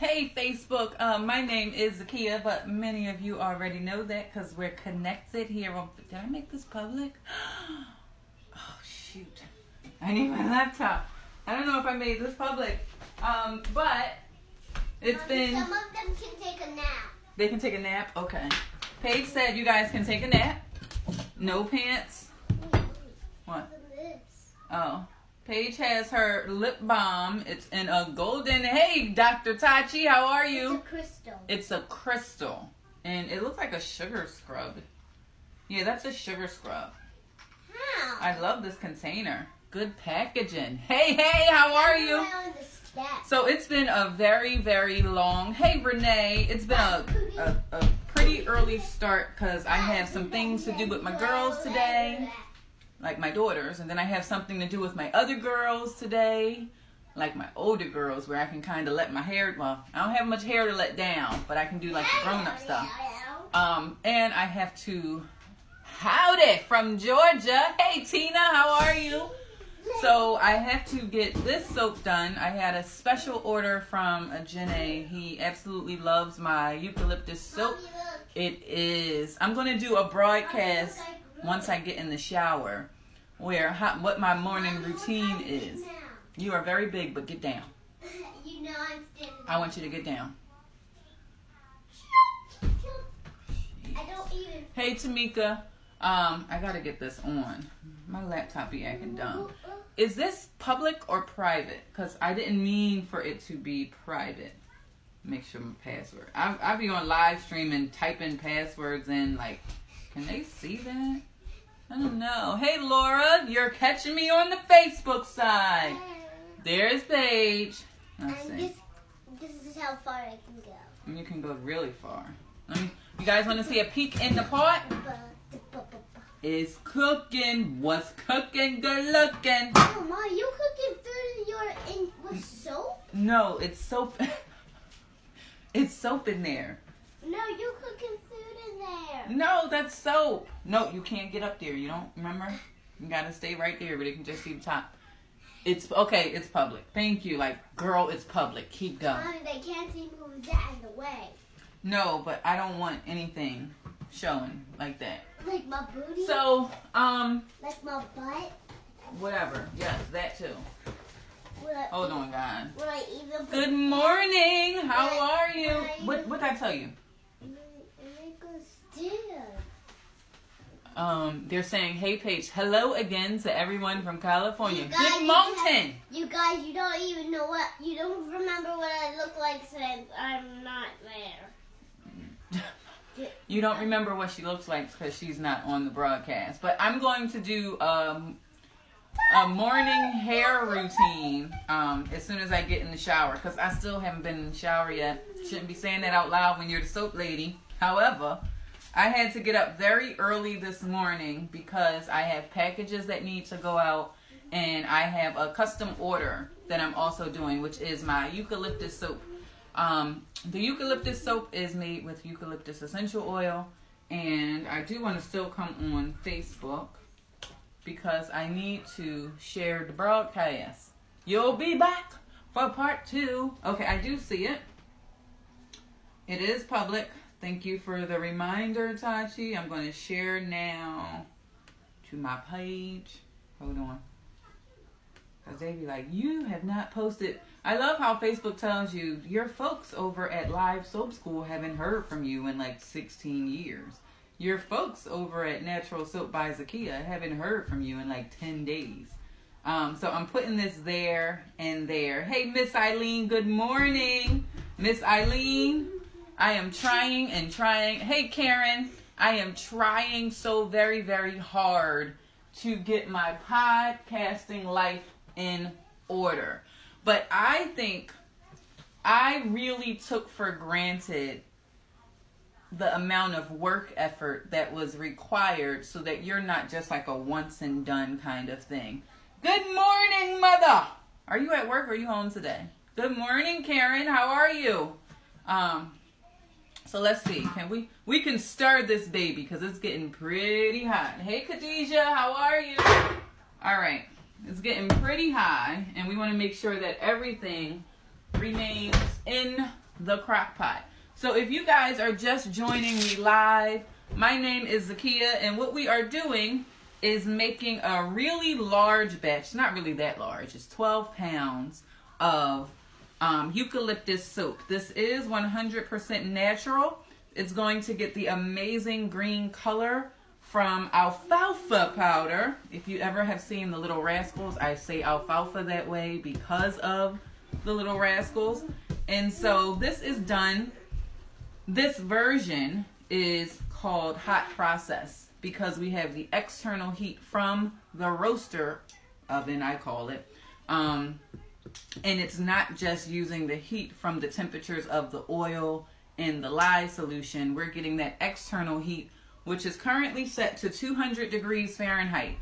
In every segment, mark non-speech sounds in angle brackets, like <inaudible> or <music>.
Hey, Facebook. Um, my name is Zakia, but many of you already know that because we're connected here on. Did I make this public? <gasps> Oh, shoot. I need my laptop. I don't know if I made this public. Um, but it's Mommy, been. Some of them can take a nap. They can take a nap? Okay. Paige said you guys can take a nap. No pants. What? Oh. Paige has her lip balm. It's in a golden. Hey, Dr. Tachi, how are you? It's a crystal. It's a crystal. And it looks like a sugar scrub. Yeah, that's a sugar scrub. How? I love this container. Good packaging. Hey, hey, how are you? Around the steps. So it's been a very, very long. Hey, Renee. It's been a, a, a pretty early start because I have some things to do with my girls today, like my daughters, and then I have something to do with my other girls today, like my older girls, where I can kind of let my hair. Well, I don't have much hair to let down, but I can do like the grown-up stuff. Um, and I have to. Howdy from Georgia. Hey, Tina, how are you? So I have to get this soap done. I had a special order from a Janae. He absolutely loves my eucalyptus soap. It is. I'm gonna do a broadcast once I get in the shower, where how, what my morning routine is. You are very big, but get down. <laughs> You know I'm standing. I want you to get down. I don't even. Hey, Tamika. Um, I gotta get this on. My laptop be acting dumb. Is this public or private? Cause I didn't mean for it to be private. Make sure my password. I I be on live stream and typing passwords in. Like, can they see that? I don't know. Hey Laura, you're catching me on the Facebook side. There's Paige. Let's see. this, this is how far I can go. And you can go really far. Me. You guys want to see a peek in the pot? It's cooking. What's cooking? Good looking. Oh, Ma, you cooking food in your in with mm. soap? No, it's soap. <laughs> it's soap in there. No, you cooking food in there. No, that's soap. No, you can't get up there. You don't remember? You gotta stay right there, but they can just see the top. It's okay. It's public. Thank you. Like, girl, it's public. Keep going. Mommy, they can't see move that in the way. No, but I don't want anything showing like that. Like my booty. So, um, like my butt. whatever. Yes, that too. Hold on, God. Would I even Good morning. How are you? What what did I tell you? Still. Um, they're saying, "Hey, Paige, hello again to everyone from California. You guys, Good you mountain." You guys, you don't even know what you don't remember what I look like since I'm not there. <laughs> You don't remember what she looks like because she's not on the broadcast. But I'm going to do um, a morning hair routine um, as soon as I get in the shower because I still haven't been in the shower yet. Shouldn't be saying that out loud when you're the soap lady. However, I had to get up very early this morning because I have packages that need to go out and I have a custom order that I'm also doing, which is my eucalyptus soap. Um, the eucalyptus soap is made with eucalyptus essential oil, and I do want to still come on Facebook because I need to share the broadcast. You'll be back for part two. Okay, I do see it. It is public. Thank you for the reminder, Tachi. I'm going to share now to my page. Hold on. Because they be like, you have not posted. I love how Facebook tells you your folks over at Live Soap School haven't heard from you in like 16 years. Your folks over at Natural Soap by Zakia haven't heard from you in like 10 days. Um, so I'm putting this there and there. Hey, Miss Eileen, good morning. Miss Eileen, I am trying and trying. Hey, Karen, I am trying so very, very hard to get my podcasting life in order. But I think I really took for granted the amount of work effort that was required so that you're not just like a once and done kind of thing. Good morning, mother. Are you at work or are you home today? Good morning, Karen. How are you? Um so let's see. Can we we can stir this baby cuz it's getting pretty hot. Hey Khadijah, how are you? All right. It's getting pretty high and we want to make sure that everything remains in the crock pot. So if you guys are just joining me live, my name is Zakia, and what we are doing is making a really large batch, not really that large, it's 12 pounds of um, eucalyptus soap. This is 100% natural. It's going to get the amazing green color from alfalfa powder. If you ever have seen the Little Rascals, I say alfalfa that way because of the Little Rascals. And so this is done this version is called hot process because we have the external heat from the roaster oven, I call it. Um, and it's not just using the heat from the temperatures of the oil and the lye solution. We're getting that external heat, which is currently set to 200 degrees Fahrenheit.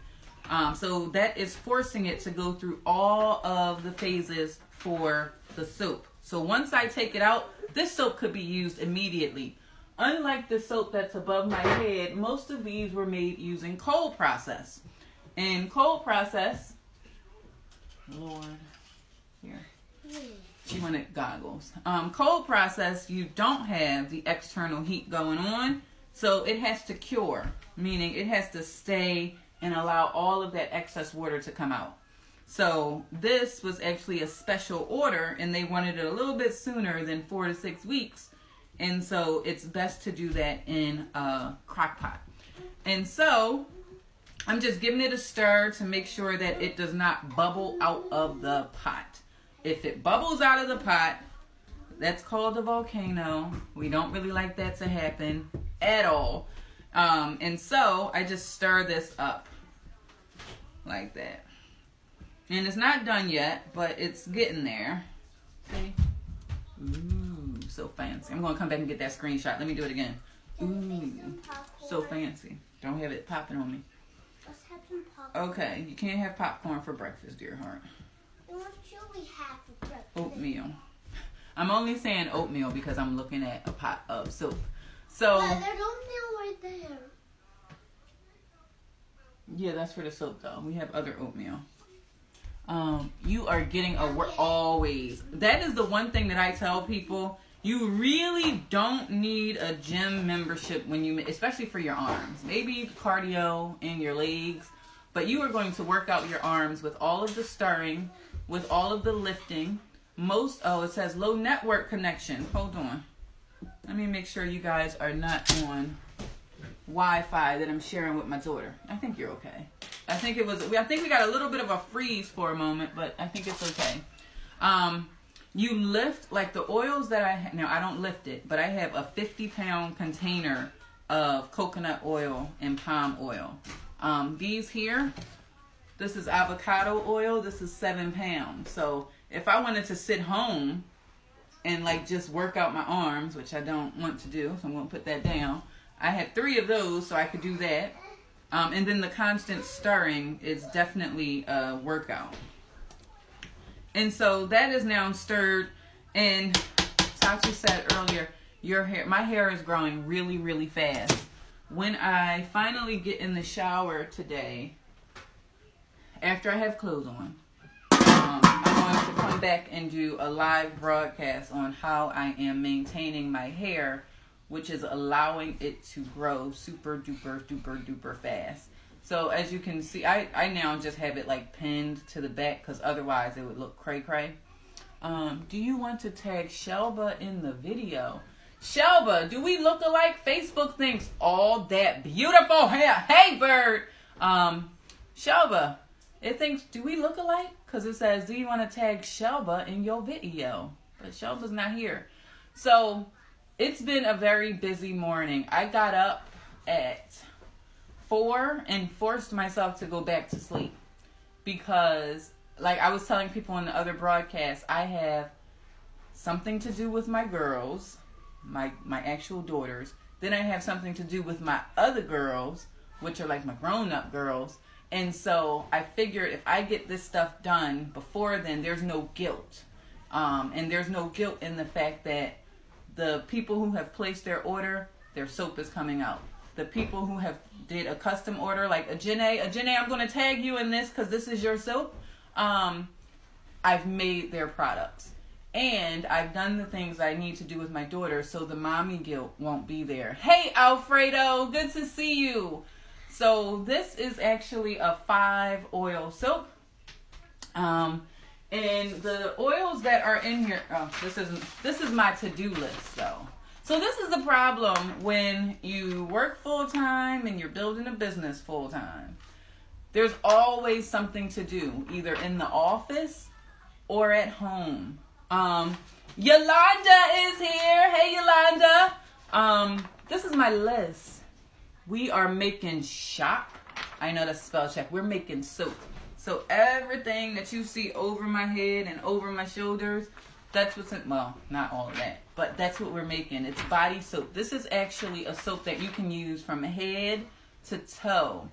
Um, so that is forcing it to go through all of the phases for the soap. So once I take it out, this soap could be used immediately. Unlike the soap that's above my head, most of these were made using cold process. And cold process, Lord, wanted goggles. Um, cold process, you don't have the external heat going on, so it has to cure, meaning it has to stay and allow all of that excess water to come out. So this was actually a special order, and they wanted it a little bit sooner than four to six weeks. And so it's best to do that in a crock pot. And so I'm just giving it a stir to make sure that it does not bubble out of the pot. If it bubbles out of the pot, that's called a volcano. We don't really like that to happen at all. Um, and so I just stir this up like that. And it's not done yet, but it's getting there. See? Ooh, so fancy. I'm going to come back and get that screenshot. Let me do it again. Ooh, so fancy. Don't have it popping on me. Let's have some popcorn. Okay, you can't have popcorn for breakfast, dear heart. What should we have for breakfast? Oatmeal. I'm only saying oatmeal because I'm looking at a pot of soup. So, But there's oatmeal right there. yeah, that's for the soap though. We have other oatmeal. Um, you are getting a wor- always. That is the one thing that I tell people. You really don't need a gym membership when you, especially for your arms. Maybe cardio in your legs, but you are going to work out your arms with all of the stirring, with all of the lifting. Most oh, it says low network connection. Hold on. Let me make sure you guys are not on Wi-Fi that I'm sharing with my daughter. I think you're okay. I think it was. I think we got a little bit of a freeze for a moment, but I think it's okay. Um, you lift like the oils that I now I don't lift it, but I have a 50 pound container of coconut oil and palm oil. Um, these here, this is avocado oil. This is seven pounds. So if I wanted to sit home and like just work out my arms, which I don't want to do, so I'm gonna put that down. I had three of those, so I could do that. Um, and then the constant stirring is definitely a workout. And so that is now stirred. And Sachi said earlier, your hair, my hair is growing really, really fast. When I finally get in the shower today, after I have clothes on, um, I'm going to come back and do a live broadcast on how I am maintaining my hair, which is allowing it to grow super duper duper duper fast. So as you can see, I, I now just have it like pinned to the back because otherwise it would look cray cray. Um, do you want to tag Shelba in the video? Shelba, do we look alike? Facebook thinks all that beautiful hair. Hey, bird. Um, Shelba, it thinks, do we look alike? Because it says, do you want to tag Shelba in your video? But Shelba's not here. So it's been a very busy morning. I got up at four and forced myself to go back to sleep because, like I was telling people in the other broadcast, I have something to do with my girls, my my actual daughters. Then I have something to do with my other girls, which are like my grown up girls. And so I figured if I get this stuff done before then, there's no guilt. Um, and there's no guilt in the fact that the people who have placed their order, their soap is coming out. The people who have did a custom order, like a Janae, a Janae, I'm going to tag you in this because this is your soap. Um, I've made their products. And I've done the things I need to do with my daughter so the mommy guilt won't be there. Hey, Alfredo, good to see you. So, this is actually a five oil soap. Um, and the oils that are in here, oh, this isn't, this is my to do list, though. So, this is the problem when you work full time and you're building a business full time. There's always something to do, either in the office or at home. Um, Yolanda is here. Hey, Yolanda. Um, this is my list. We are making shop. I know that's spell check. We're making soap. So everything that you see over my head and over my shoulders, that's what's in, well, not all of that, but that's what we're making. It's body soap. This is actually a soap that you can use from head to toe.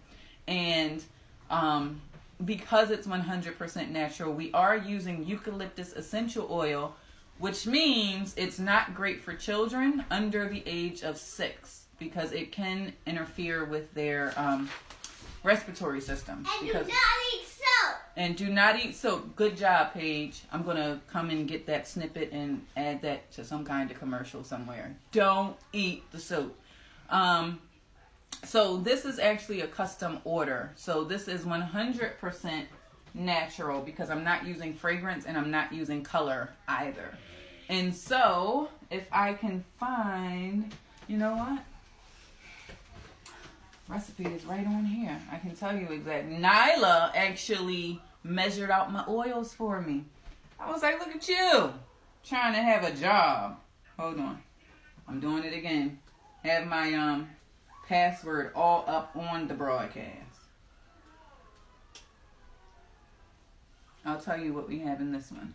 And um, because it's 100% natural, we are using eucalyptus essential oil, which means it's not great for children under the age of six because it can interfere with their um, respiratory system. And because, do not eat soap. and do not eat soap. Good job, Paige. I'm gonna come and get that snippet and add that to some kind of commercial somewhere. Don't eat the soap. Um, so this is actually a custom order. So this is 100% natural because I'm not using fragrance and I'm not using color either. And so if I can find, you know what? Recipe is right on here. I can tell you exactly. Nyla actually measured out my oils for me. I was like, look at you, trying to have a job. Hold on. I'm doing it again. Have my um password all up on the broadcast. I'll tell you what we have in this one.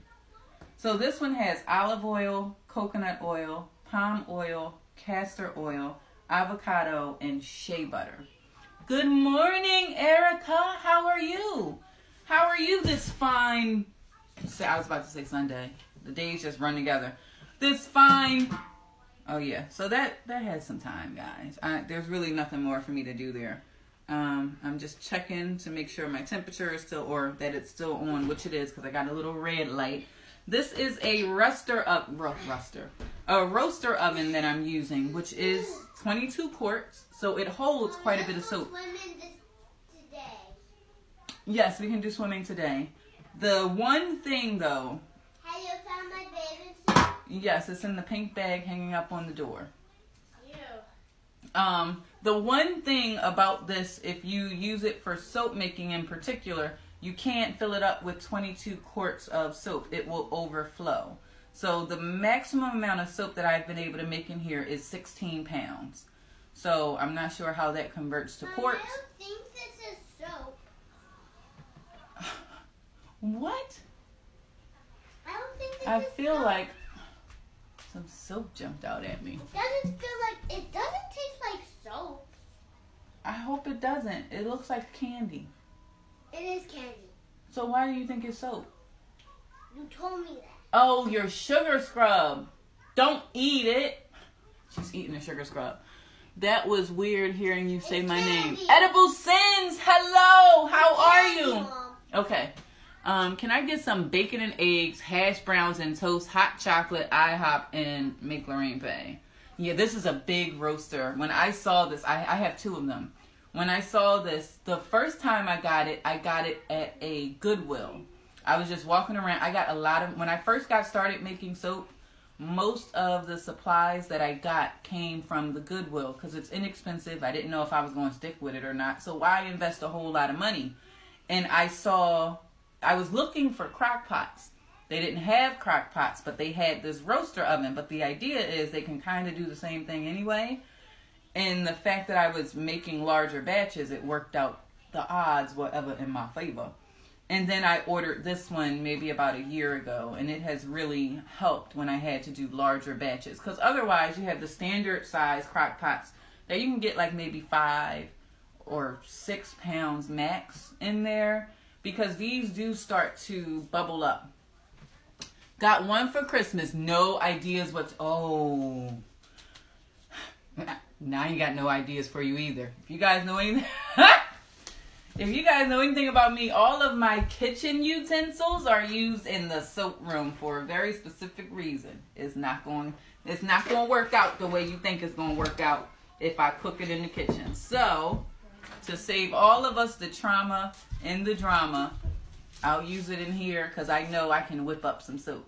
So this one has olive oil, coconut oil, palm oil, castor oil, avocado, and shea butter. Good morning, Erica. How are you? How are you this fine? I was about to say Sunday. The days just run together. This fine Oh yeah, so that that has some time, guys. I, there's really nothing more for me to do there. Um, I'm just checking to make sure my temperature is still, or that it's still on, which it is, because I got a little red light. This is a ruster of ruster, a roaster oven that I'm using, which is 22 quarts, so it holds quite a bit of soap. Yes, we can do swimming today. The one thing though. Have you found my bathing suit? Yes, it's in the pink bag hanging up on the door. You. Um, the one thing about this, if you use it for soap making in particular, you can't fill it up with 22 quarts of soap. It will overflow. So the maximum amount of soap that I've been able to make in here is 16 pounds. So I'm not sure how that converts to quarts. I don't think this is soap. <sighs> What? I don't think this I feel soap. like some soap jumped out at me. It doesn't feel like it doesn't taste like soap. I hope it doesn't. It looks like candy. It is candy. So why do you think it's soap? You told me that. Oh, your sugar scrub. Don't eat it. She's eating a sugar scrub. That was weird hearing you say It's my name. Edible Sins, hello. How are Candy, you? Okay. Um, can I get some bacon and eggs, hash browns and toast, hot chocolate, IHOP, and make Lorraine pay? Yeah, this is a big roaster. When I saw this, I, I have two of them. When I saw this, the first time I got it, I got it at a Goodwill. I was just walking around. I got a lot of, when I first got started making soap, most of the supplies that I got came from the Goodwill because it's inexpensive. I didn't know if I was going to stick with it or not. So why invest a whole lot of money? And I saw, I was looking for crock pots. They didn't have crock pots, but they had this roaster oven. But the idea is they can kind of do the same thing anyway. And the fact that I was making larger batches, it worked out the odds whatever in my favor. And then I ordered this one maybe about a year ago, and it has really helped when I had to do larger batches. Because otherwise, you have the standard size crock pots that you can get like maybe five or six pounds max in there. Because these do start to bubble up. Got one for Christmas. No ideas what. Oh. <sighs> Now you got no ideas for you either. If you guys know anything. <laughs> If you guys know anything about me, all of my kitchen utensils are used in the soap room for a very specific reason. It's not going it's not going to work out the way you think it's going to work out if I cook it in the kitchen. So, to save all of us the trauma and the drama, I'll use it in here cuz I know I can whip up some soap.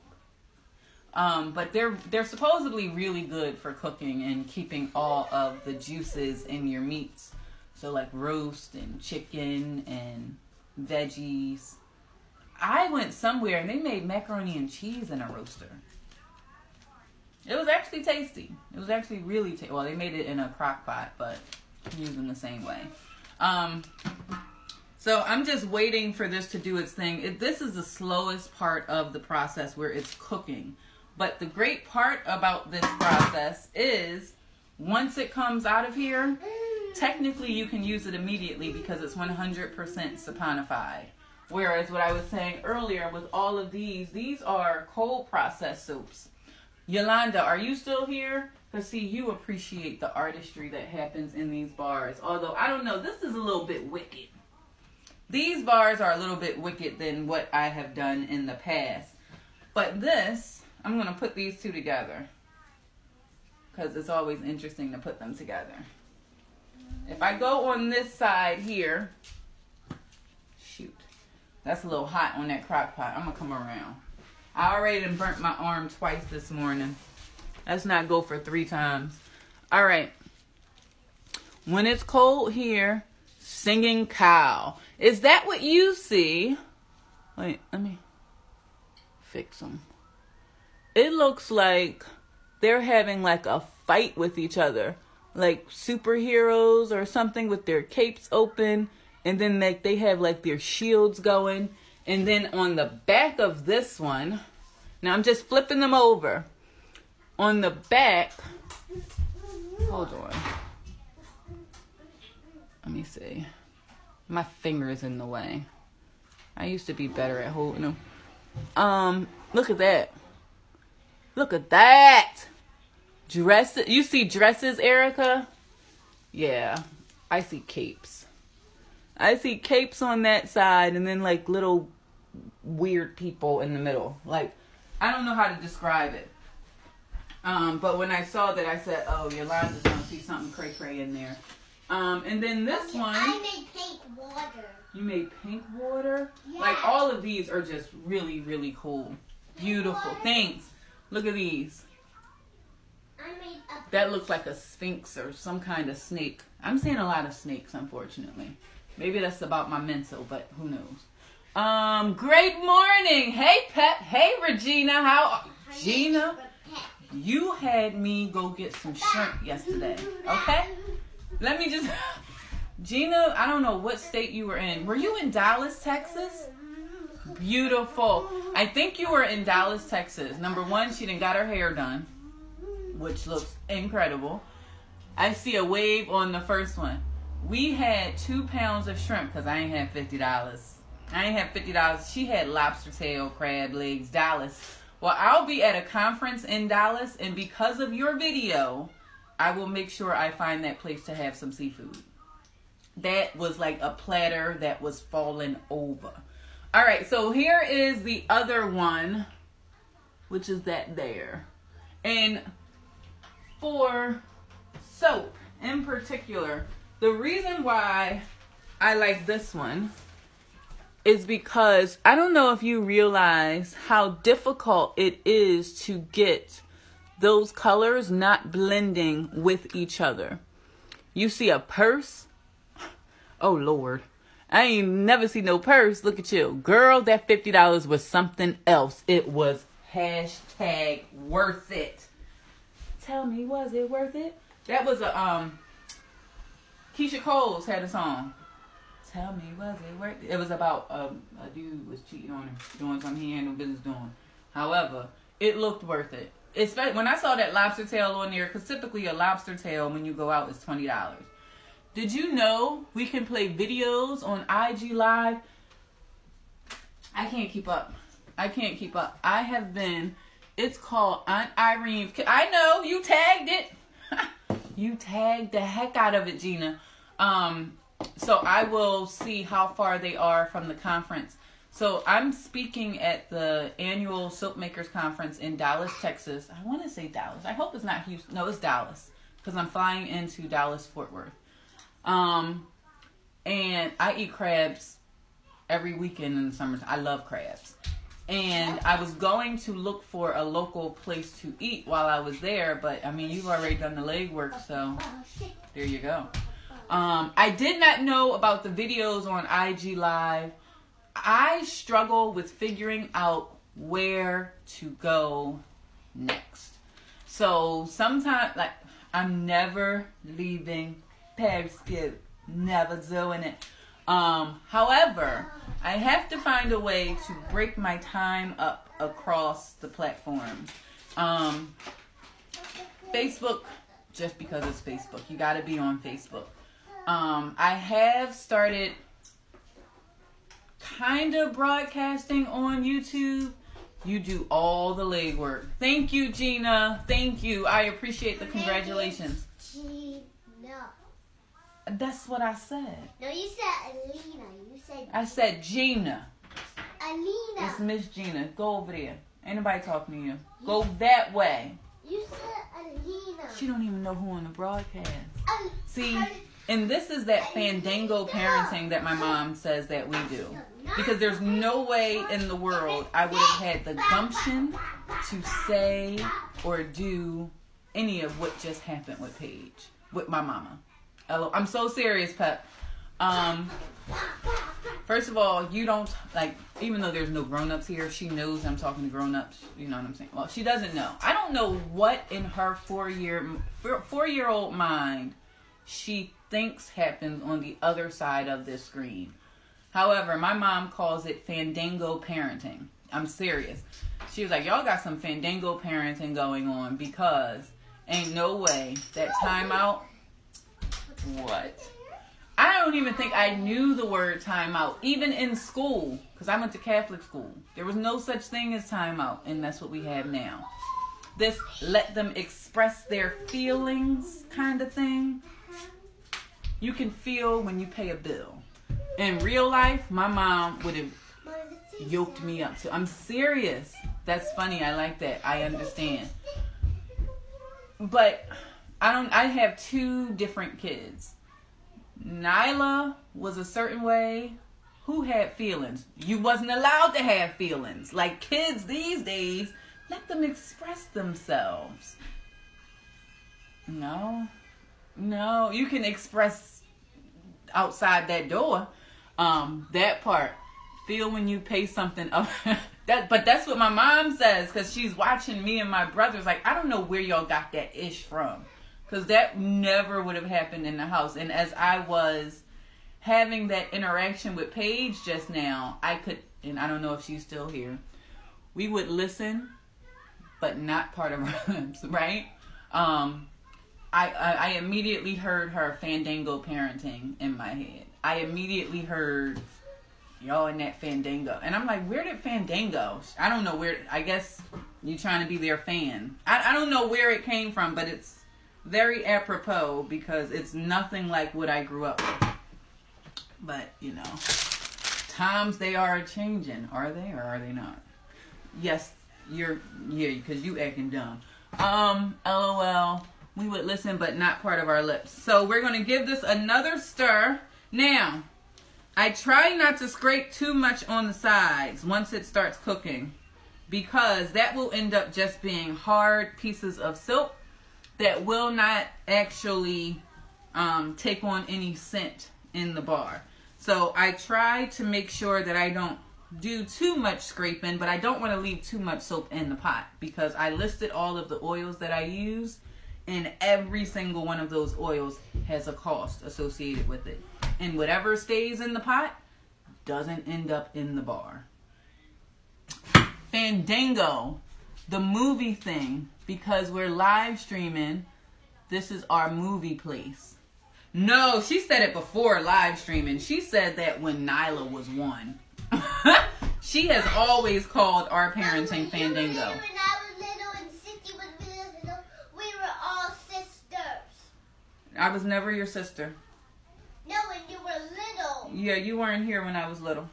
Um, but they're they're supposedly really good for cooking and keeping all of the juices in your meats. So like roast and chicken and veggies. I went somewhere and they made macaroni and cheese in a roaster. It was actually tasty. It was actually really tasty. Well, they made it in a crock pot, but using the same way. Um, so I'm just waiting for this to do its thing. It, this is the slowest part of the process where it's cooking. But the great part about this process is once it comes out of here, technically you can use it immediately because it's 100% saponified. Whereas what I was saying earlier with all of these, these are cold process soaps. Yolanda, are you still here? Because see, you appreciate the artistry that happens in these bars. Although, I don't know, this is a little bit wicked. These bars are a little bit wicked than what I have done in the past. But this, I'm going to put these two together. Because it's always interesting to put them together. If I go on this side here, shoot, that's a little hot on that crock pot. I'm to come around. I already burnt my arm twice this morning. Let's not go for three times. All right. When it's cold here, singing cow. Is that what you see? Wait, let me fix them. It looks like they're having like a fight with each other. Like superheroes or something with their capes open. And then like they have like their shields going. And then on the back of this one, now I'm just flipping them over. On the back, hold on. Let me see. My finger is in the way. I used to be better at holding them. Um, look at that. Look at that. Dresses. You see dresses, Erica? Yeah. I see capes. I see capes on that side and then like little weird people in the middle. Like I don't know how to describe it. Um, but when I saw that, I said, "Oh, Yolanda's gonna see something cray cray in there." Um, and then this one, I made pink water. you made pink water. Yeah. Like all of these are just really, really cool, beautiful. Thanks. Look at these. I made a That looks like a sphinx or some kind of snake. I'm seeing a lot of snakes, unfortunately. Maybe that's about my mental, but who knows? Um, great morning. Hey, Pep. Hey, Regina. How? Gina, you had me go get some shrimp yesterday. Okay? Let me just. <laughs> Gina, I don't know what state you were in. Were you in Dallas, Texas? Beautiful. I think you were in Dallas, Texas. Number one, she didn't got her hair done, which looks incredible. I see a wave on the first one. We had two pounds of shrimp because I ain't had fifty dollars. I ain't had fifty dollars. She had lobster tail, crab legs, Dallas. Well, I'll be at a conference in Dallas, and because of your video, I will make sure I find that place to have some seafood. That was like a platter that was falling over. All right, so here is the other one, which is that there. And for soap in particular, the reason why I like this one is because I don't know if you realize how difficult it is to get those colors not blending with each other. You see a purse? Oh Lord. I ain't never seen no purse. Look at you. Girl, that $50 was something else. It was hashtag worth it. Tell me, was it worth it? That was a um Keyshia Cole's had a song. Tell me, was it worth it? It was about um, a dude was cheating on her, doing something he had no business doing. However, it looked worth it. Especially when I saw that lobster tail on there, because typically a lobster tail when you go out is twenty dollars. Did you know we can play videos on IG Live? I can't keep up. I can't keep up. I have been. It's called Aunt Irene's. I know you tagged it. <laughs> you tagged the heck out of it, Gina. Um, So I will see how far they are from the conference. So I'm speaking at the annual Soap Makers Conference in Dallas, Texas. I want to say Dallas. I hope it's not Houston. No, it's Dallas because I'm flying into Dallas Fort Worth. Um, and I eat crabs every weekend in the summer. I love crabs. And I was going to look for a local place to eat while I was there, but I mean, you've already done the legwork, so there you go. Um, I did not know about the videos on IG Live. I struggle with figuring out where to go next. So sometimes, like, I'm never leaving Periscope, never doing it. Um, however, I have to find a way to break my time up across the platform. Um, Facebook, just because it's Facebook, you got to be on Facebook. Um, I have started kind of broadcasting on YouTube. You do all the legwork. Thank you, Gina. Thank you. I appreciate the congratulations. That's what I said. No, you said Alina. You said I said Gina. Alina. It's Miss Gina. Go over there. Ain't nobody talking to you. Go that way. You said Alina. She don't even know who on the broadcast. Al- See, Al- and this is that fandango parenting that my mom says that we do. Because there's no way in the world I would have had the gumption to say or do any of what just happened with Paige, with my mama. I'm so serious, Pep. Um, first of all, you don't like, even though there's no grown-ups here, she knows I'm talking to grown-ups. You know what I'm saying? Well, she doesn't know. I don't know what in her four-year, four-year-old mind she thinks happens on the other side of this screen. However, my mom calls it fandango parenting. I'm serious. She was like, y'all got some fandango parenting going on because ain't no way that timeout. What? I don't even think I knew the word timeout, even in school, because I went to Catholic school. There was no such thing as timeout, and that's what we have now. This let them express their feelings kind of thing. You can feel when you pay a bill. In real life, my mom would have yoked me up to. I'm serious. That's funny. I like that. I understand. But I don't I have two different kids. Nyla was a certain way. Who had feelings? You wasn't allowed to have feelings. Like kids these days, let them express themselves. No. No, you can express outside that door. Um, that part. Feel when you pay something up. <laughs> that, but that's what my mom says because she's watching me and my brothers. Like I don't know where y'all got that ish from, because that never would have happened in the house. And as I was having that interaction with Paige just now, I could, and I don't know if she's still here. We would listen, but not part of <laughs> our lips, right? Um, I, I, I immediately heard her fandango parenting in my head. I immediately heard y'all in that fandango, and I'm like, where did fandango? I don't know where. I guess you're trying to be their fan. I, I don't know where it came from, but it's very apropos because it's nothing like what I grew up with. But you know, times they are changing. Are they or are they not? Yes, you're yeah, because you acting dumb. Um, lol. We would listen, but not part of our lips. So we're gonna give this another stir. Now, I try not to scrape too much on the sides once it starts cooking because that will end up just being hard pieces of soap that will not actually um, take on any scent in the bar. So I try to make sure that I don't do too much scraping, but I don't want to leave too much soap in the pot because I listed all of the oils that I use and every single one of those oils has a cost associated with it. And whatever stays in the pot doesn't end up in the bar. Fandango, the movie thing, because we're live streaming, this is our movie place. No, she said it before live streaming. She said that when Nyla was one. <laughs> she has always called our parenting Fandango. When I was little and Sissy was little, we were all sisters. I was never your sister. No, when you were little. Yeah, you weren't here when I was little.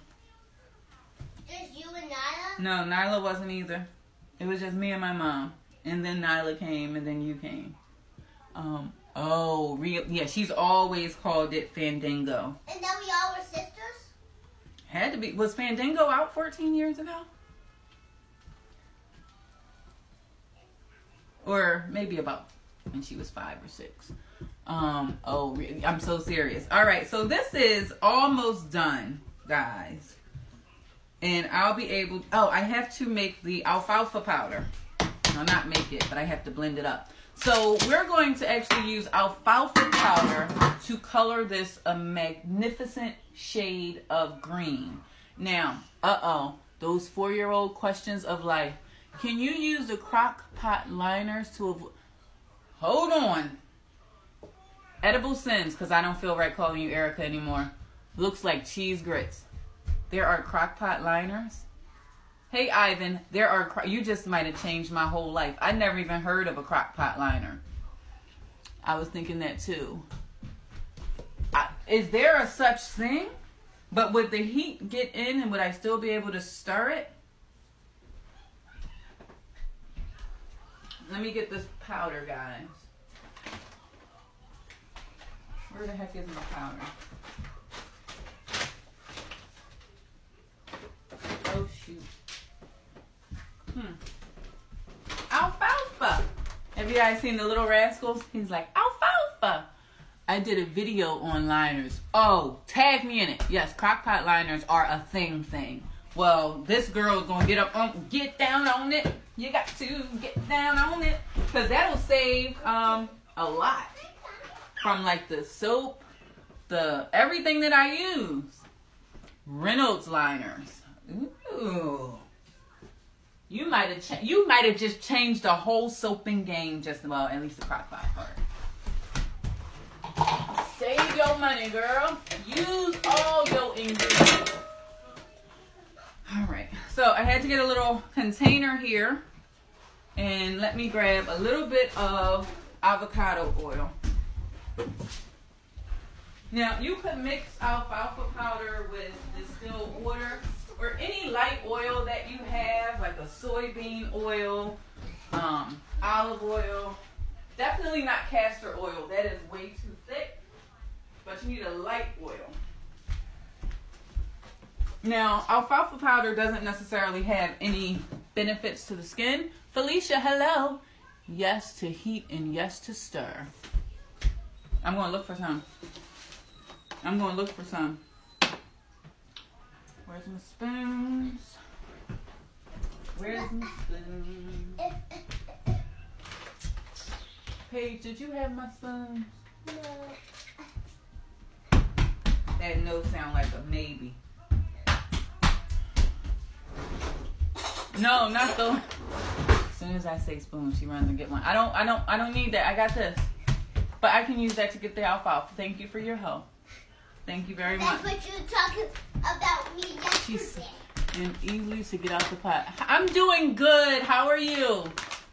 Just you and Nyla? No, Nyla wasn't either. It was just me and my mom. And then Nyla came, and then you came. Um. Oh, real? Yeah, she's always called it Fandango. And then we all were sisters? Had to be. Was Fandango out 14 years ago? Or maybe about when she was five or six. Um. Oh, I'm so serious. All right, so this is almost done, guys. And I'll be able. Oh, I have to make the alfalfa powder. No, not make it, but I have to blend it up. So we're going to actually use alfalfa powder to color this a magnificent shade of green. Now, uh-oh, those four-year-old questions of life. Can you use the crock pot liners to avoid... Hold on. Edible Sins, because I don't feel right calling you Erica anymore. Looks like cheese grits. There are crock pot liners. Hey Ivan, there are you just might have changed my whole life. I never even heard of a crock pot liner. I was thinking that too. I, is there a such thing? But would the heat get in and would I still be able to stir it? Let me get this powder, guys. Where the heck is my powder? Oh shoot. Hmm. Alfalfa. Have you guys seen the Little Rascals? He's like alfalfa. I did a video on liners. Oh, tag me in it. Yes, crockpot liners are a thing thing. Well, this girl is gonna get up on get down on it. You got to get down on it. Cause that'll save um a lot. From like the soap, the everything that I use. Reynolds liners. Ooh. You might have you might have just changed the whole soaping game just about at least the crock pot part. Save your money, girl. Use all your ingredients. All right. So I had to get a little container here, and let me grab a little bit of avocado oil. Now you could mix alfalfa powder with distilled water or any light oil that you have, like a soybean oil, um, olive oil. Definitely not castor oil. That is way too thick. But you need a light oil. Now, alfalfa powder doesn't necessarily have any benefits to the skin. Felicia, hello. Yes to heat and yes to stir. I'm going to look for some. I'm going to look for some. Where's my spoons? Where's my spoons? Paige, did you have my spoons? No. That no sound like a maybe. No, not the. As soon as I say spoon, she runs and get one. I don't. I don't. I don't need that. I got this. But I can use that to get the alfalfa. Thank you for your help. Thank you very much. That's what you were talking about me She's yesterday. and easily to get out the pot. I'm doing good. How are you?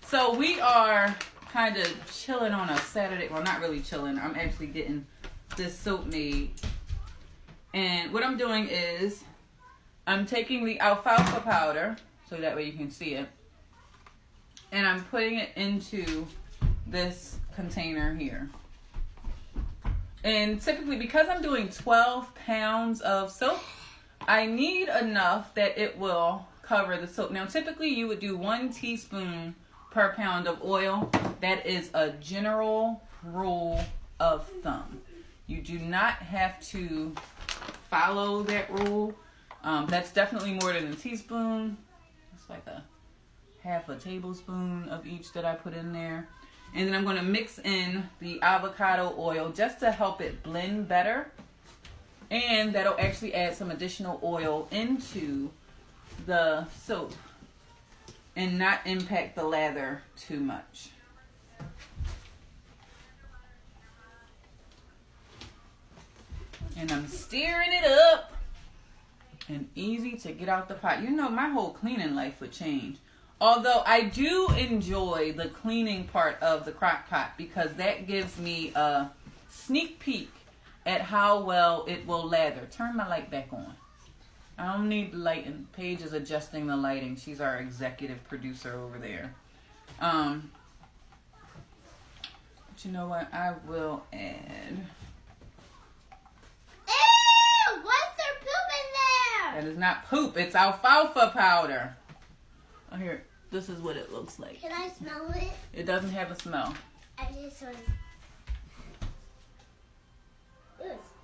So we are kind of chilling on a Saturday. Well, not really chilling. I'm actually getting this soap made. And what I'm doing is I'm taking the alfalfa powder so that way you can see it. And I'm putting it into this container here. And typically, because I'm doing 12 pounds of soap, I need enough that it will cover the soap. Now, typically, you would do one teaspoon per pound of oil. That is a general rule of thumb. You do not have to follow that rule. Um, that's definitely more than a teaspoon. It's like a half a tablespoon of each that I put in there. And then I'm going to mix in the avocado oil just to help it blend better. And that'll actually add some additional oil into the soap and not impact the lather too much. And I'm stirring it up and easy to get out the pot. You know, my whole cleaning life would change. Although I do enjoy the cleaning part of the crock pot because that gives me a sneak peek at how well it will lather. Turn my light back on. I don't need lighting. Paige is adjusting the lighting. She's our executive producer over there. Um, but you know what? I will add. Ew! What's there poop in there? That is not poop. It's alfalfa powder. Oh, here. This is what it looks like. Can I smell it? It doesn't have a smell. I just want.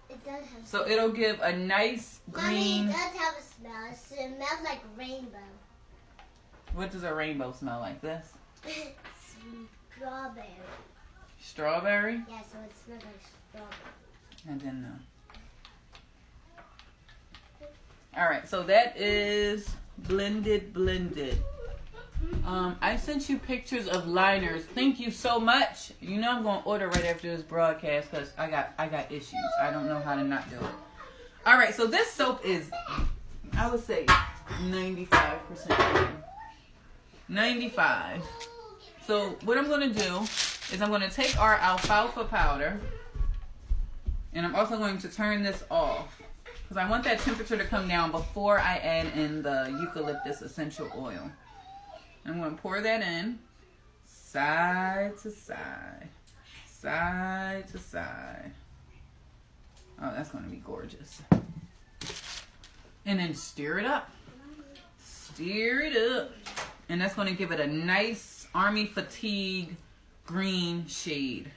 It does have. So it'll give a nice Mommy, green. it does have a smell. It smells like rainbow. What does a rainbow smell like? This <laughs> Strawberry. strawberry. Yeah, so it smells like strawberry. I didn't know. All right, so that is blended, blended. Um, I sent you pictures of liners. Thank you so much. You know I'm gonna order right after this broadcast because I got I got issues. I don't know how to not do it. All right, so this soap is, I would say, 95 percent. 95. So what I'm gonna do is I'm gonna take our alfalfa powder, and I'm also going to turn this off because I want that temperature to come down before I add in the eucalyptus essential oil. I'm going to pour that in side to side, side to side. Oh, that's going to be gorgeous. And then stir it up. Stir it up. And that's going to give it a nice army fatigue green shade.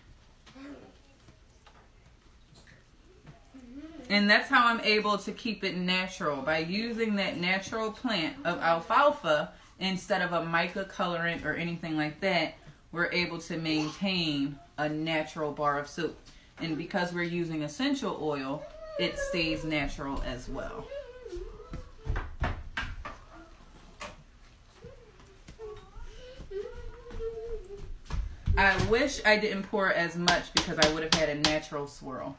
And that's how I'm able to keep it natural by using that natural plant of alfalfa instead of a mica colorant or anything like that. We're able to maintain a natural bar of soap. And because we're using essential oil, it stays natural as well. I wish I didn't pour as much because I would have had a natural swirl.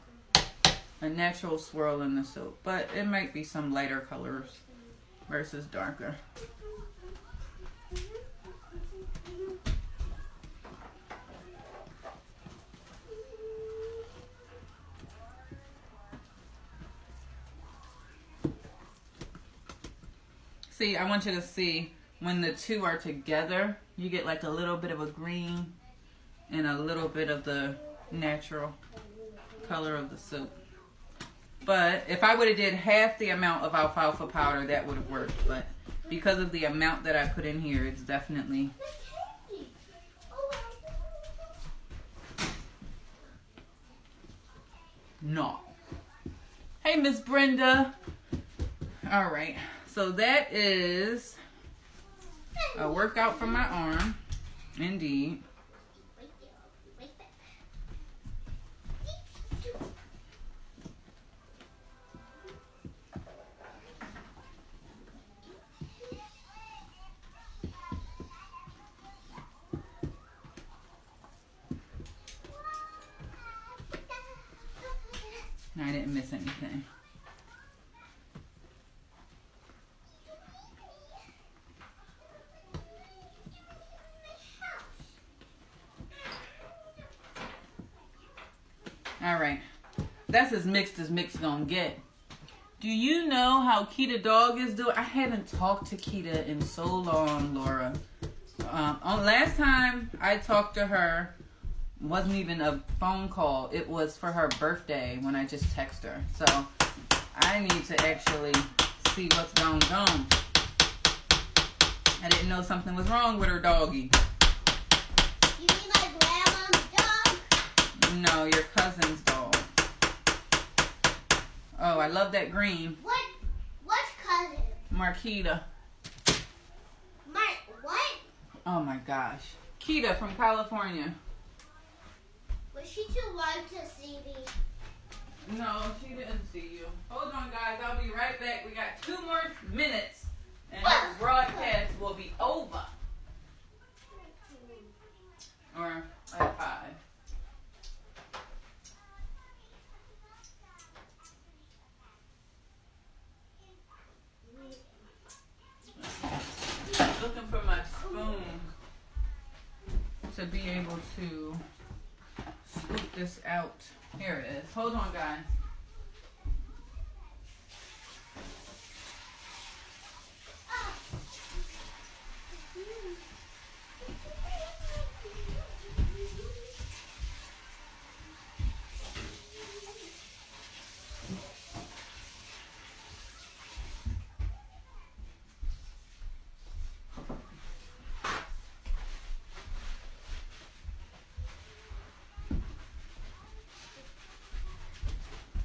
A natural swirl in the soap. But it might be some lighter colors versus darker. See, I want you to see when the two are together, you get like a little bit of a green and a little bit of the natural color of the soup. But if I would have did half the amount of alfalfa powder, that would have worked. But because of the amount that I put in here, it's definitely not. Hey, Miss Brenda. All right. So that is a workout for my arm. Indeed. I didn't miss anything. All right. That's as mixed as mixed gonna get. Do you know how Kita Dog is doing? I haven't talked to Kita in so long, Laura. Um, on last time I talked to her wasn't even a phone call. It was for her birthday when I just texted her. So I need to actually see what's going on. I didn't know something was wrong with her doggy. You mean my grandma's dog? No, your cousin's dog. Oh, I love that green. What? What cousin? Marquita. My what? Oh my gosh. Kita from California. She too loud to see me? No, she didn't see you. Hold on, guys. I'll be right back. We got two more minutes, and the broadcast will be over. Or at five. Looking for my spoon to be able to scoop this out. Here it is. Hold on, guys.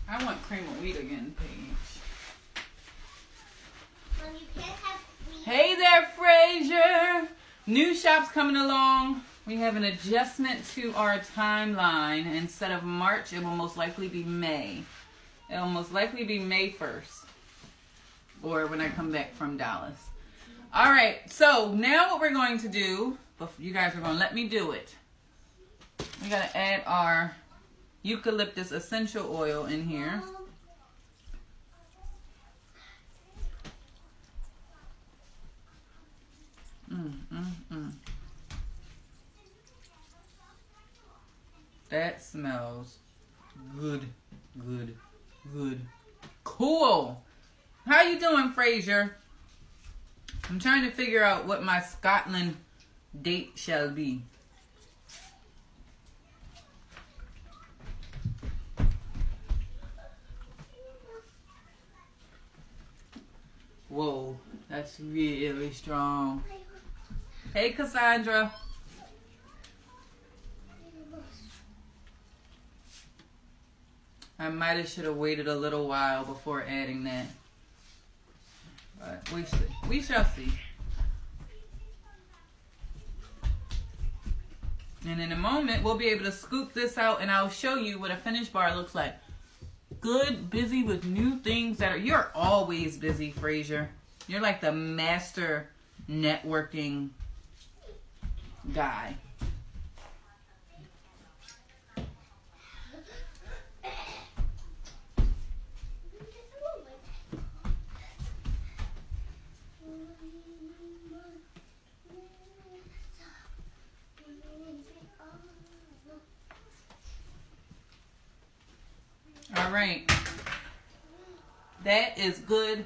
I want cream of wheat again, Paige. Well, you can't have wheat. Hey there, Fraser. New along. We have an adjustment to our timeline. Instead of March, it will most likely be May. It will most likely be May 1st. Or when I come back from Dallas. All right, so now what we're going to do, you guys are going to let me do it. We got to add our eucalyptus essential oil in here. Mm. That smells good, good, good. Cool. How you doing, Fraser? I'm trying to figure out what my Scotland date shall be. Whoa, that's really strong. Hey, Cassandra. I might have should have waited a little while before adding that. But we. We shall see. And in a moment, we'll be able to scoop this out and I'll show you what a finished bar looks like. Good, busy with new things that are. You're always busy, Fraser. You're like the master networking guy. All right. That is good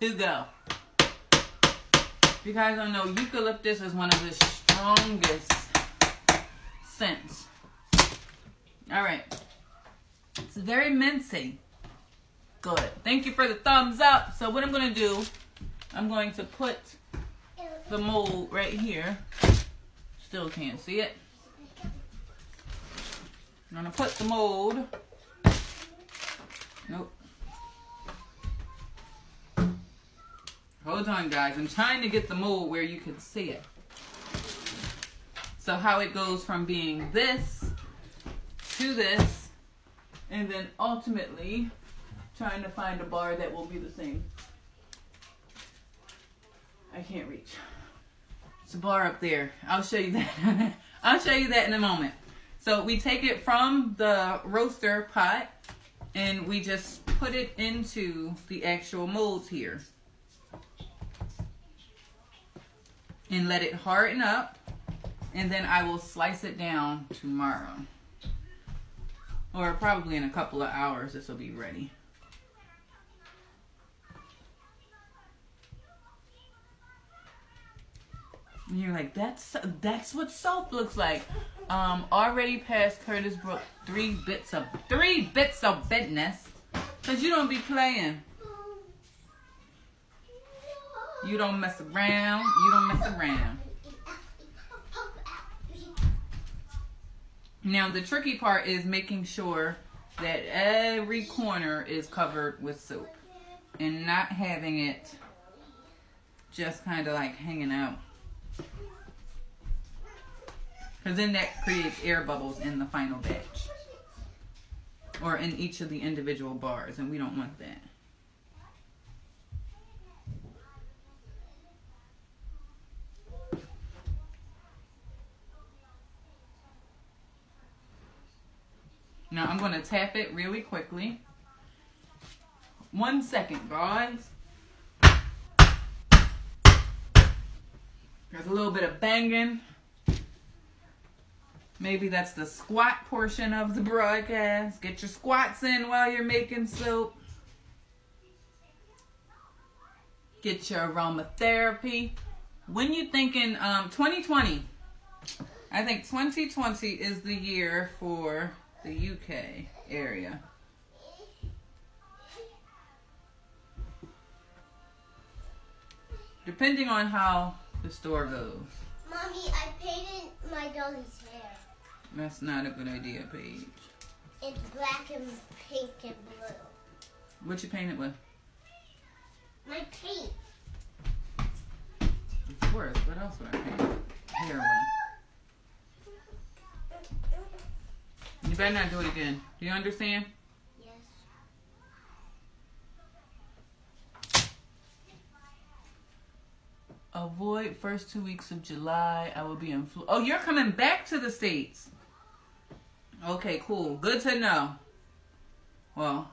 to go. You guys don't know, eucalyptus is one of the strongest scents. All right. It's very minty. Good. Thank you for the thumbs up. So what I'm going to do, I'm going to put the mold right here. Still can't see it. I'm going to put the mold. Nope. Hold on, guys. I'm trying to get the mold where you can see it. So how it goes from being this to this, and then ultimately trying to find a bar that will be the same. I can't reach. It's a bar up there. I'll show you that. <laughs> I'll show you that in a moment. So we take it from the roaster pot and we just put it into the actual molds here. And let it harden up. And then I will slice it down tomorrow. Or probably in a couple of hours this will be ready. And you're like, that's that's what soap looks like. Um, already past Curtis Brook three bits of three bits of business. Cause you don't be playing. You don't mess around. You don't mess around. Now the tricky part is making sure that every corner is covered with soap and not having it just kind of like hanging out. Because then that creates air bubbles in the final batch. Or in each of the individual bars, and we don't want that. Now I'm going to tap it really quickly. One second, guys. There's a little bit of banging. Maybe that's the squat portion of the broadcast. Get your squats in while you're making soap. Get your aromatherapy. When you thinking um 2020, I think 2020 is the year for the UK area. Depending on how the store goes. Mommy, I painted my dolly's hair. That's not a good idea, Paige. It's black and pink and blue. What you paint it with? My paint. Of course. What else would I paint? With. You better not do it again. Do you understand? Yes. Avoid first two weeks of July. I will be in. Fl- oh, you're coming back to the states. Okay, cool. Good to know. Well,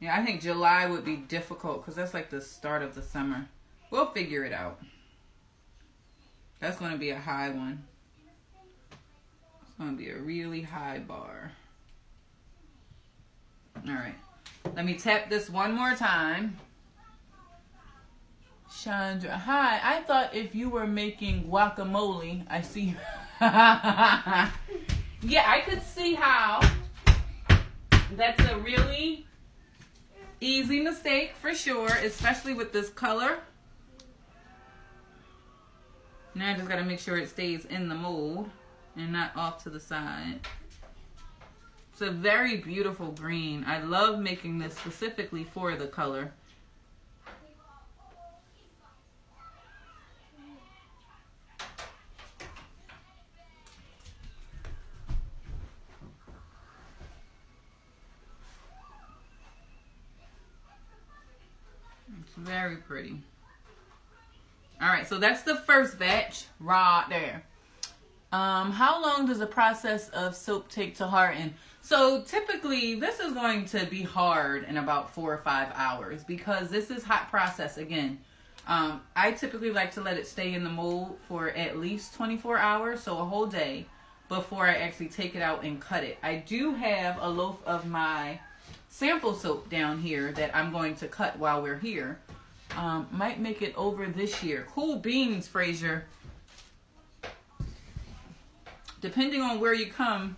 yeah, I think July would be difficult because that's like the start of the summer. We'll figure it out. That's going to be a high one. It's going to be a really high bar. All right. Let me tap this one more time. Chandra, hi. I thought if you were making guacamole, I see. <laughs> yeah, I could see how. That's a really easy mistake for sure, especially with this color. Now I just gotta make sure it stays in the mold and not off to the side. It's a very beautiful green. I love making this specifically for the color. Very pretty. All right, so that's the first batch right there. Um, how long does the process of soap take to harden? So typically, this is going to be hard in about four or five hours because this is hot process again. Um, I typically like to let it stay in the mold for at least 24 hours, so a whole day, before I actually take it out and cut it. I do have a loaf of my sample soap down here that I'm going to cut while we're here. Um, might make it over this year. Cool beans, Frazier. Depending on where you come,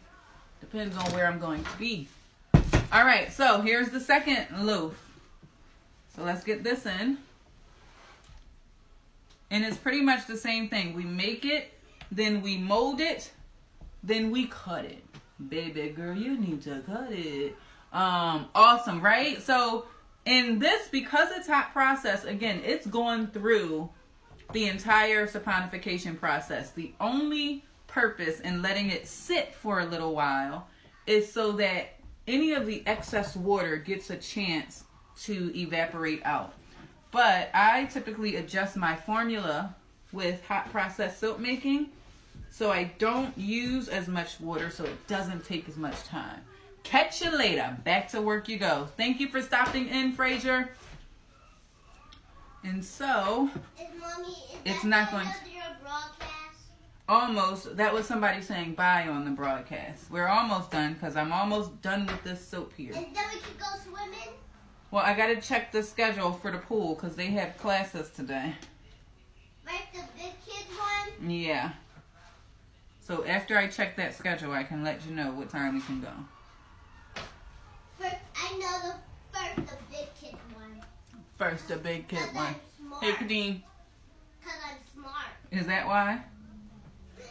depends on where I'm going to be. All right, so here's the second loaf. So let's get this in. And it's pretty much the same thing. We make it, then we mold it, then we cut it. Baby girl, you need to cut it. Um, awesome, right? So in this, because it's hot process, again, it's going through the entire saponification process. The only purpose in letting it sit for a little while is so that any of the excess water gets a chance to evaporate out. But I typically adjust my formula with hot process soap making so I don't use as much water so it doesn't take as much time. Catch you later. Back to work you go. Thank you for stopping in, Frazier. And so, Is mommy, is It's not going to- of your broadcast? almost, that was somebody saying bye on the broadcast. We're almost done because I'm almost done with this soap here. And then we can go swimming? Well, I got to check the schedule for the pool because they have classes today. Like the big kids one? Yeah. So after I check that schedule, I can let you know what time we can go. First, I know the first, the big kids one. First, the big kid one. Smart. Hey, Kadeen, Because I'm smart. is that why? Yes!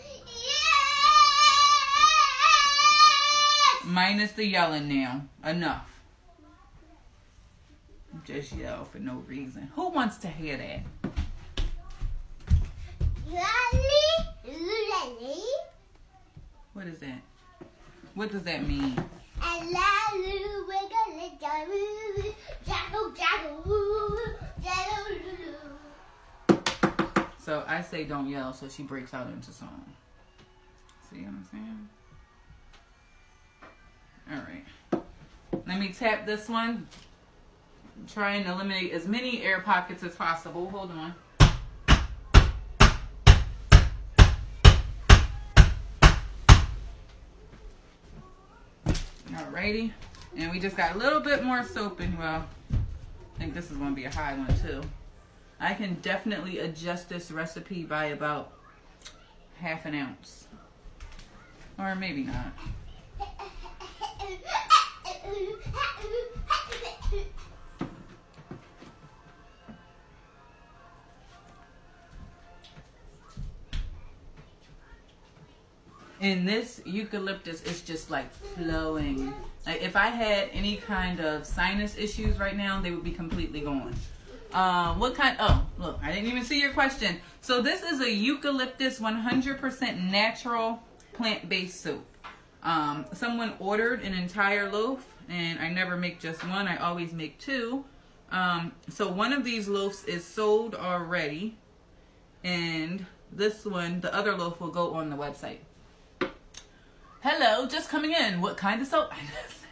Minus the yelling now. Enough. Just yell for no reason. Who wants to hear that? What is that? What does that mean? So I say don't yell, so she breaks out into song. See what I'm saying? All right. Let me tap this one. Try and eliminate as many air pockets as possible. Hold on. Alrighty. And we just got a little bit more soap in. Well, I think this is going to be a high one too. I can definitely adjust this recipe by about half an ounce. Or maybe not. <laughs> And this eucalyptus is just like flowing. Like if I had any kind of sinus issues right now, they would be completely gone. Uh, what kind? Oh, look, I didn't even see your question. So this is a eucalyptus 100% natural plant-based soap. Um, someone ordered an entire loaf, and I never make just one. I always make two. Um, so one of these loaves is sold already, and this one, the other loaf, will go on the website. Hello, just coming in. What kind of soap?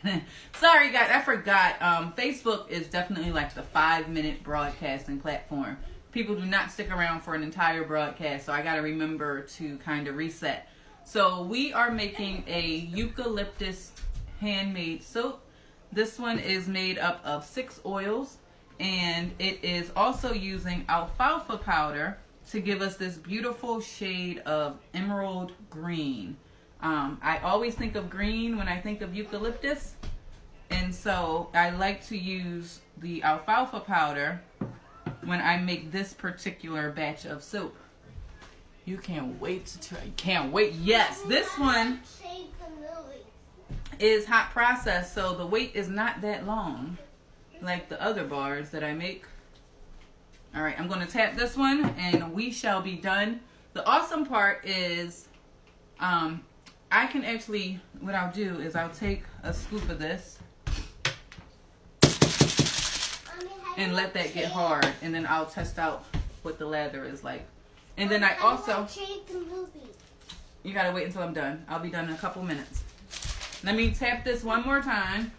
<laughs> Sorry, guys, I forgot. Um, Facebook is definitely like the five minute broadcasting platform. People do not stick around for an entire broadcast, so I got to remember to kind of reset. So, we are making a eucalyptus handmade soap. This one is made up of six oils, and it is also using alfalfa powder to give us this beautiful shade of emerald green. Um, I always think of green when I think of eucalyptus. And so I like to use the alfalfa powder when I make this particular batch of soap. You can't wait to try. Can't wait. Yes, this one is hot processed, so the wait is not that long like the other bars that I make. All right, I'm going to tap this one and we shall be done. The awesome part is um, I can actually, what I'll do is I'll take a scoop of this and let that get hard and then I'll test out what the lather is like. And then I also, you gotta wait until I'm done. I'll be done in a couple minutes. Let me tap this one more time.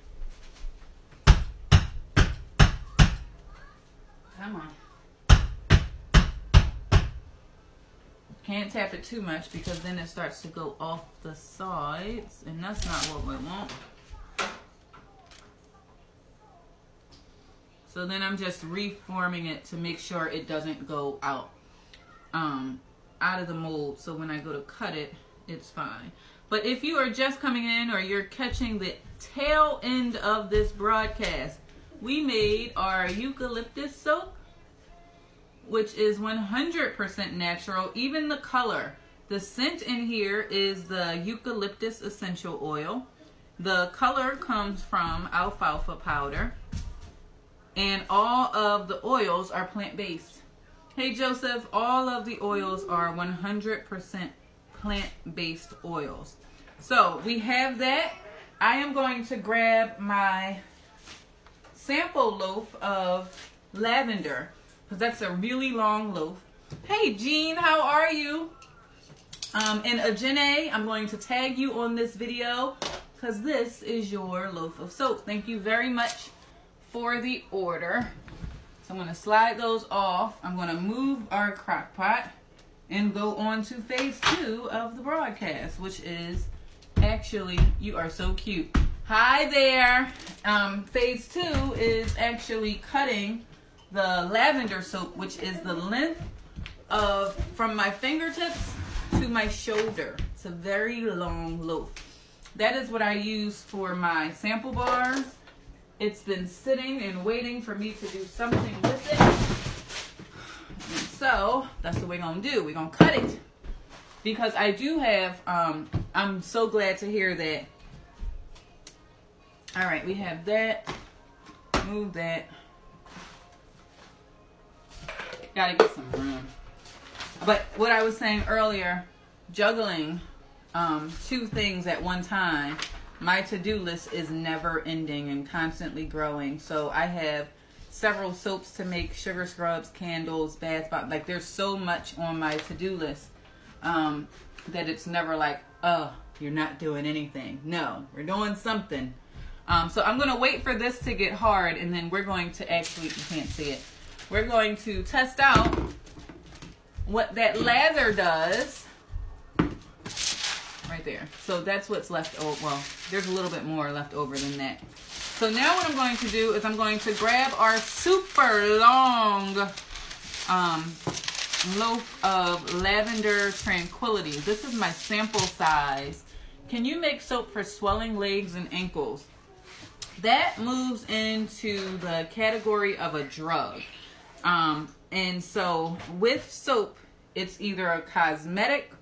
Come on. Can't tap it too much because then it starts to go off the sides and that's not what we want. So then I'm just reforming it to make sure it doesn't go out um, out of the mold. So when I go to cut it, it's fine. But if you are just coming in or you're catching the tail end of this broadcast, we made our eucalyptus soap which is 100% natural, even the color. The scent in here is the eucalyptus essential oil. The color comes from alfalfa powder. And all of the oils are plant-based. Hey Joseph, all of the oils are 100% plant-based oils. So we have that. I am going to grab my sample loaf of lavender because that's a really long loaf. Hey, Jean, how are you? Um, and Ajene, I'm going to tag you on this video because this is your loaf of soap. Thank you very much for the order. So I'm going to slide those off. I'm going to move our crock pot and go on to phase two of the broadcast, which is actually, you are so cute. Hi there. Um, phase two is actually cutting the lavender soap, which is the length of from my fingertips to my shoulder. It's a very long loaf. That is what I use for my sample bars. It's been sitting and waiting for me to do something with it. And so that's what we're gonna do. We're gonna cut it because I do have. Um, I'm so glad to hear that. All right, we have that. Move that. Gotta get some room. But what I was saying earlier, juggling um, two things at one time, my to-do list is never ending and constantly growing. So I have several soaps to make, sugar scrubs, candles, bath bombs. Like there's so much on my to-do list um, that it's never like, oh, you're not doing anything. No, we're doing something. Um, so I'm gonna wait for this to get hard, and then we're going to actually, you can't see it we're going to test out what that lather does right there. So that's what's left over. Well, there's a little bit more left over than that. So now what I'm going to do is I'm going to grab our super long um, loaf of lavender tranquility. This is my sample size. Can you make soap for swelling legs and ankles? That moves into the category of a drug. Um, and so with soap, it's either a cosmetic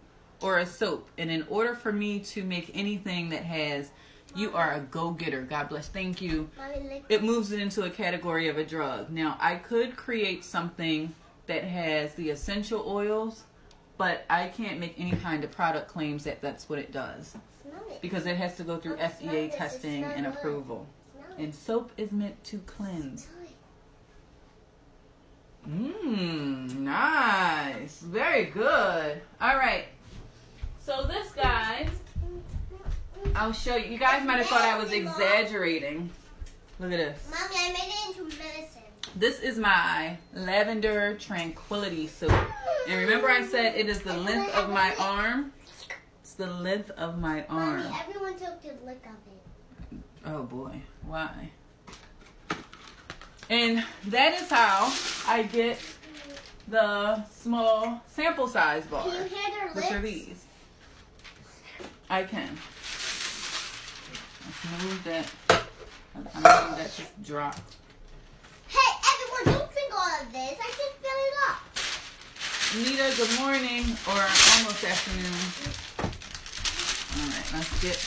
or a soap. And in order for me to make anything that has you are a go-getter. God bless. Thank you. It moves it into a category of a drug. Now, I could create something that has the essential oils, but I can't make any kind of product claims that that's what it does. Because it has to go through FDA testing and approval. And soap is meant to cleanse. Mmm, nice. Very good. All right. So this, guys, I'll show you. You guys might have thought I was exaggerating. Look at this. Mommy, I made it into medicine. This is my lavender tranquility soap. And remember I said it is the length of my arm? It's the length of my arm. Mommy, everyone took a lick of it. Oh boy, why? And that is how I get the small sample size bar. Can you hear their Which are these? I can. Let's move that. I move that just drop. Hey, everyone, don't drink all of this. I just fill it up. Nita, good morning or almost afternoon. All right, let's get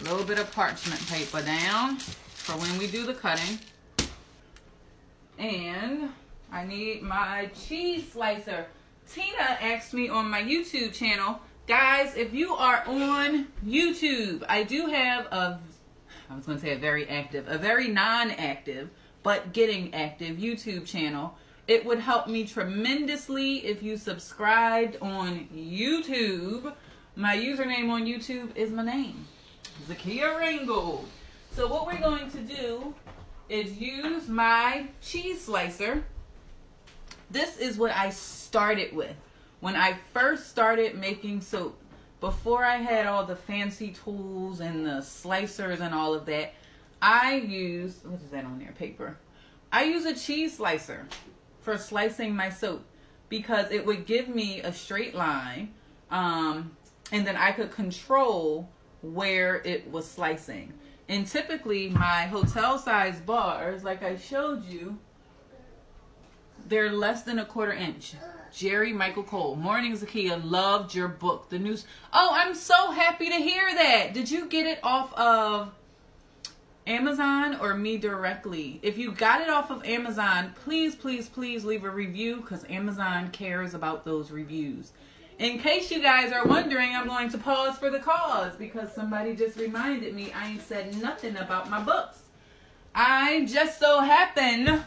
a little bit of parchment paper down for when we do the cutting. And I need my cheese slicer. Tina asked me on my YouTube channel, guys, if you are on YouTube, I do have a, I was going to say a very active, a very non-active, but getting active YouTube channel. It would help me tremendously if you subscribed on YouTube. My username on YouTube is my name, Zakia Ringgold. So what we're going to do is use my cheese slicer. This is what I started with when I first started making soap. Before I had all the fancy tools and the slicers and all of that, I used what is that on there? Paper. I use a cheese slicer for slicing my soap because it would give me a straight line, um, and then I could control where it was slicing. And typically, my hotel size bars, like I showed you, they're less than a quarter inch. Jerry Michael Cole, Morning Zakia, loved your book. The news. Oh, I'm so happy to hear that. Did you get it off of Amazon or me directly? If you got it off of Amazon, please, please, please leave a review because Amazon cares about those reviews. In case you guys are wondering, I'm going to pause for the cause because somebody just reminded me I ain't said nothing about my books. I just so happen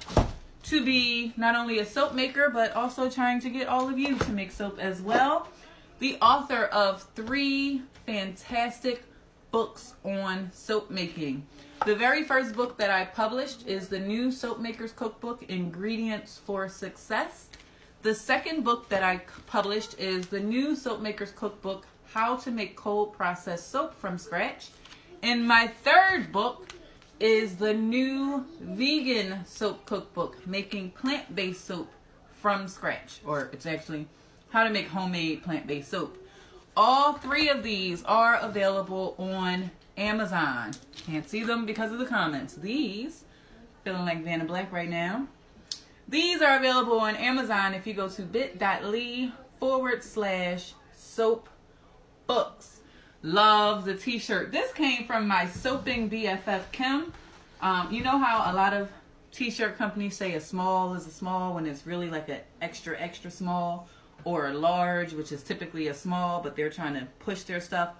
to be not only a soap maker, but also trying to get all of you to make soap as well. The author of three fantastic books on soap making. The very first book that I published is the new Soap Maker's Cookbook Ingredients for Success. The second book that I published is the new Soap Maker's Cookbook How to Make Cold Processed Soap from Scratch. And my third book is the new vegan soap cookbook, Making Plant Based Soap from Scratch. Or it's actually How to Make Homemade Plant Based Soap. All three of these are available on Amazon. Can't see them because of the comments. These, feeling like Vanna Black right now. These are available on Amazon if you go to bit.ly forward slash soap books. Love the t-shirt. This came from my soaping BFF Kim. Um, you know how a lot of t-shirt companies say a small is a small when it's really like an extra extra small or a large which is typically a small but they're trying to push their stuff.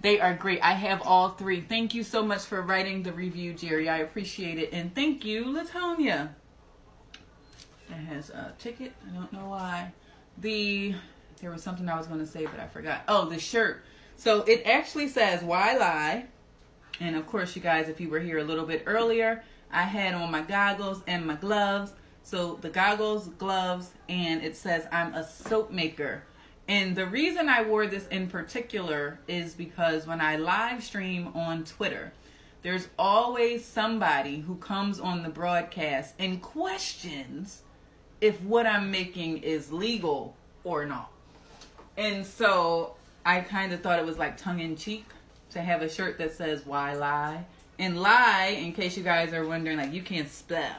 They are great. I have all three. Thank you so much for writing the review, Jerry. I appreciate it. And thank you, Latonia. It has a ticket. I don't know why. The there was something I was going to say, but I forgot. Oh, the shirt. So it actually says "Why lie?" And of course, you guys, if you were here a little bit earlier, I had on my goggles and my gloves. So the goggles, gloves, and it says I'm a soap maker. And the reason I wore this in particular is because when I live stream on Twitter, there's always somebody who comes on the broadcast and questions if what I'm making is legal or not. And so I kind of thought it was like tongue in cheek to have a shirt that says why lie. And lie, in case you guys are wondering, like you can't spell.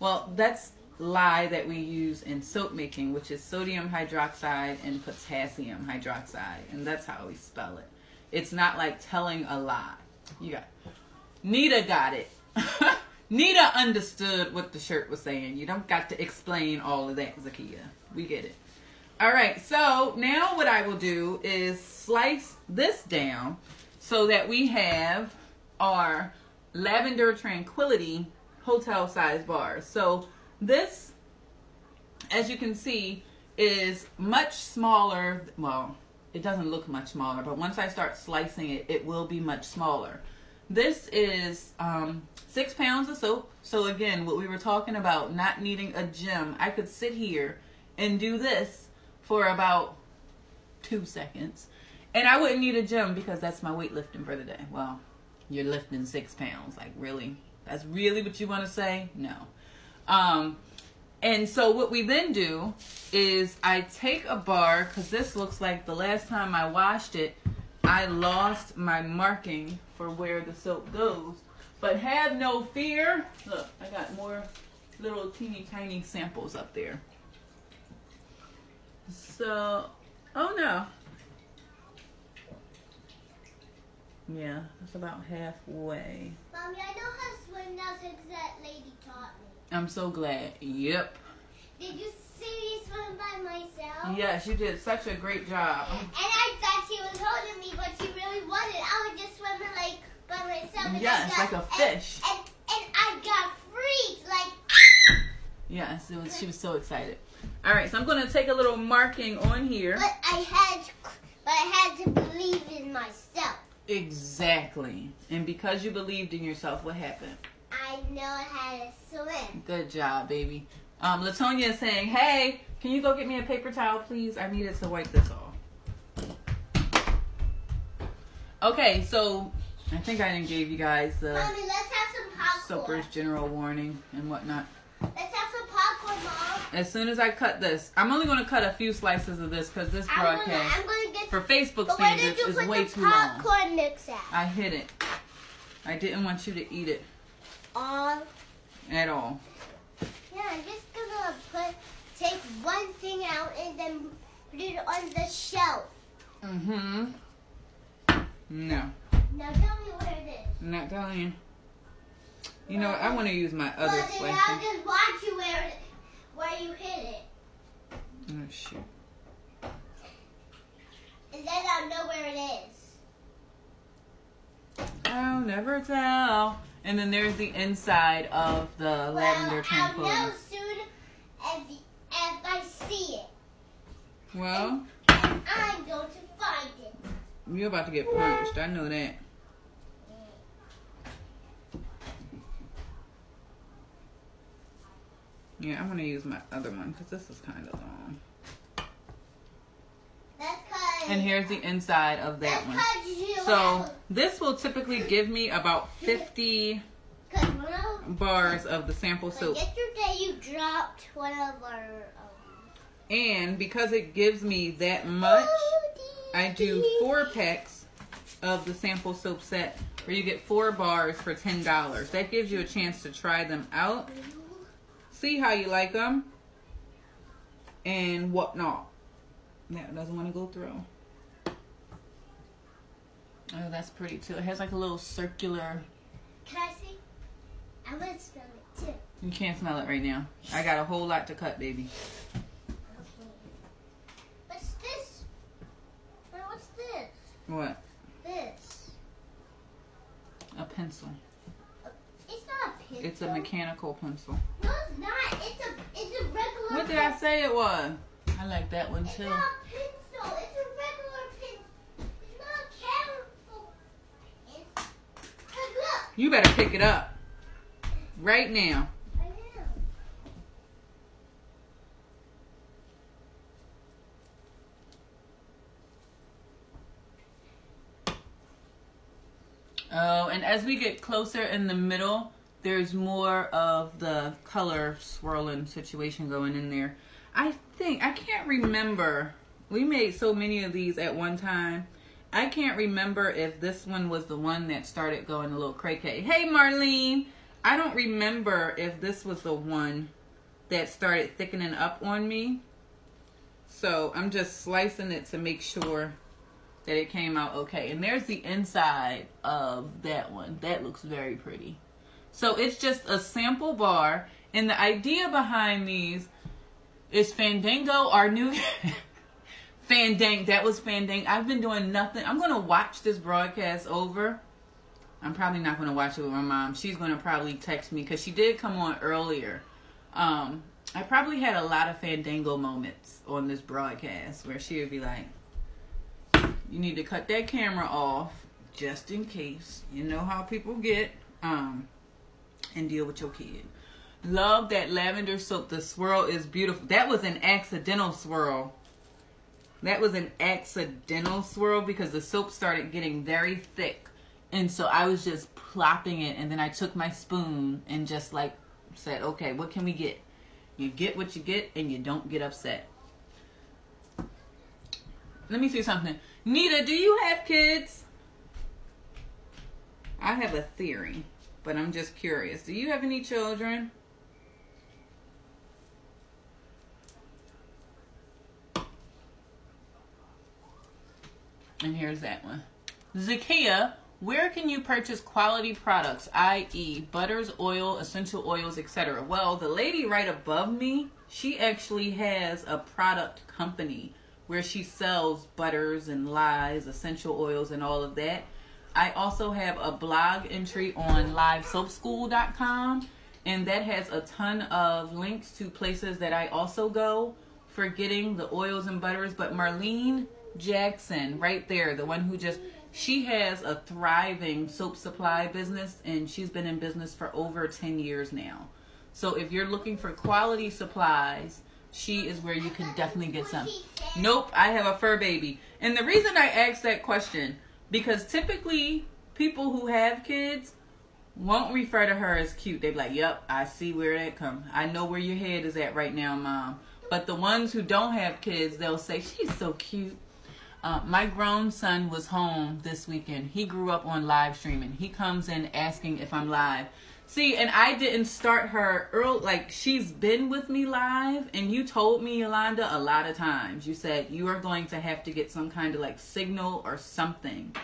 Well, that's lye that we use in soap making, which is sodium hydroxide and potassium hydroxide. And that's how we spell it. It's not like telling a lie. You got Nita got it. <laughs> Nita understood what the shirt was saying. You don't got to explain all of that, Zakia. We get it. All right, so now what I will do is slice this down so that we have our lavender tranquility hotel size bars. So this, as you can see, is much smaller. Well, it doesn't look much smaller, but once I start slicing it, it will be much smaller. This is um, six pounds of soap. So again, what we were talking about, not needing a gym, I could sit here and do this for about two seconds. And I wouldn't need a gym because that's my weightlifting for the day. Well, you're lifting six pounds. Like, really? That's really what you want to say? No. Um, and so what we then do is I take a bar, because this looks like the last time I washed it, I lost my marking for where the soap goes. But have no fear. Look, I got more little teeny tiny samples up there. So, oh no. Yeah, it's about halfway. Mommy, I know how to swim now since that lady taught me. I'm so glad. Yep. Did you me swim by myself? Yes, you did such a great job. And I thought she was holding me, but she really wasn't. I was just swimming like by myself. And Yes, got, like a fish. And, and, and I got freaked, like. Yes, it was. She was so excited. All right, so I'm going to take a little marking on here. But I had, to, but I had to believe in myself. Exactly. And because you believed in yourself, what happened? I know how to swim. Good job, baby. Um, Latonia is saying, "Hey, can you go get me a paper towel, please? I needed to wipe this off." Okay, so I think I didn't give you guys the Mommy, let's have some popcorn. Soaper's general warning and whatnot. Let's have some popcorn, Mom. As soon as I cut this, I'm only going to cut a few slices of this because this I'm gonna, broadcast I'm gonna get. for Facebook but where did standards is way the too long. popcorn mix at? I hid it. I didn't want you to eat it On. at all. Yeah, just gonna put take one thing out and then put it on the shelf. Mm-hmm. No, Now tell me where it is. I'm not telling you. You know what? I want to use my other Well, then I'll just watch you where it, where you hit it, Oh shoot. and then I'll know where it is. I'll never tell. And then there's the inside of the lavender well, I'll tranquility. Know soon as as I see it. Well, I'm going to find it. you're about to get punched. I know that. Yeah, I'm gonna use my other one because this is kind of long. That's. And here's the inside of that one. So this will typically give me about 50 Cause when I, bars of the sample soap. yesterday, you dropped one of our. Um, And because it gives me that much, I do four packs of the sample soap set where you get four bars for $10. That gives you a chance to try them out, see how you like them, and whatnot. That doesn't want to go through. Oh, that's pretty too. It has like a little circular. Can I see? I'm gonna smell it too. You can't smell it right now. I got a whole lot to cut, baby. Okay. What's this? What's this? What? This. A pencil. Uh, it's not a pencil. It's a mechanical pencil. No, it's not. It's a it's a regular. What did I say it was? I like that one It's too. not a pencil. It's a regular pencil. It's not a chemical pen. 'Cause look. You better pick it up right now. Oh, and as we get closer in the middle, there's more of the color swirling situation going in there. I think, I can't remember. We made so many of these at one time. I can't remember if this one was the one that started going a little cray, cray Hey, Marlene. I don't remember if this was the one that started thickening up on me. So I'm just slicing it to make sure that it came out okay. And there's the inside of that one. That looks very pretty. So it's just a sample bar. And the idea behind these is Fandango, our new <laughs> Fandang. That was Fandang. I've been doing nothing. I'm going to watch this broadcast over. I'm probably not going to watch it with my mom. She's going to probably text me because she did come on earlier. Um, I probably had a lot of Fandango moments on this broadcast where she would be like, you need to cut that camera off just in case. You know how people get. Um, and deal with your kid. Love that lavender soap. The swirl is beautiful. That was an accidental swirl. That was an accidental swirl because the soap started getting very thick. And so I was just plopping it. And then I took my spoon and just like said, okay, what can we get? You get what you get and you don't get upset. Let me see something. Nita, do you have kids? I have a theory, but I'm just curious. Do you have any children? And here's that one. Zakia, where can you purchase quality products, i.e., butters, oil, essential oils, etc.? Well, the lady right above me, she actually has a product company where she sells butters and lyes, essential oils, and all of that. I also have a blog entry on livesoapschool.com, and that has a ton of links to places that I also go for getting the oils and butters. But Marlene Jackson, right there, the one who just she has a thriving soap supply business and she's been in business for over 10 years now. So if you're looking for quality supplies, she is where you can definitely get some. Nope, I have a fur baby. And the reason I asked that question, because typically people who have kids won't refer to her as cute. They're like, yep, I see where that come. I know where your head is at right now, mom. But the ones who don't have kids, they'll say, she's so cute. Uh, my grown son was home this weekend. He grew up on live streaming. He comes in asking if I'm live. See, and I didn't start her early. Like she's been with me live, and you told me, Yolanda, a lot of times. You said you are going to have to get some kind of like signal or something.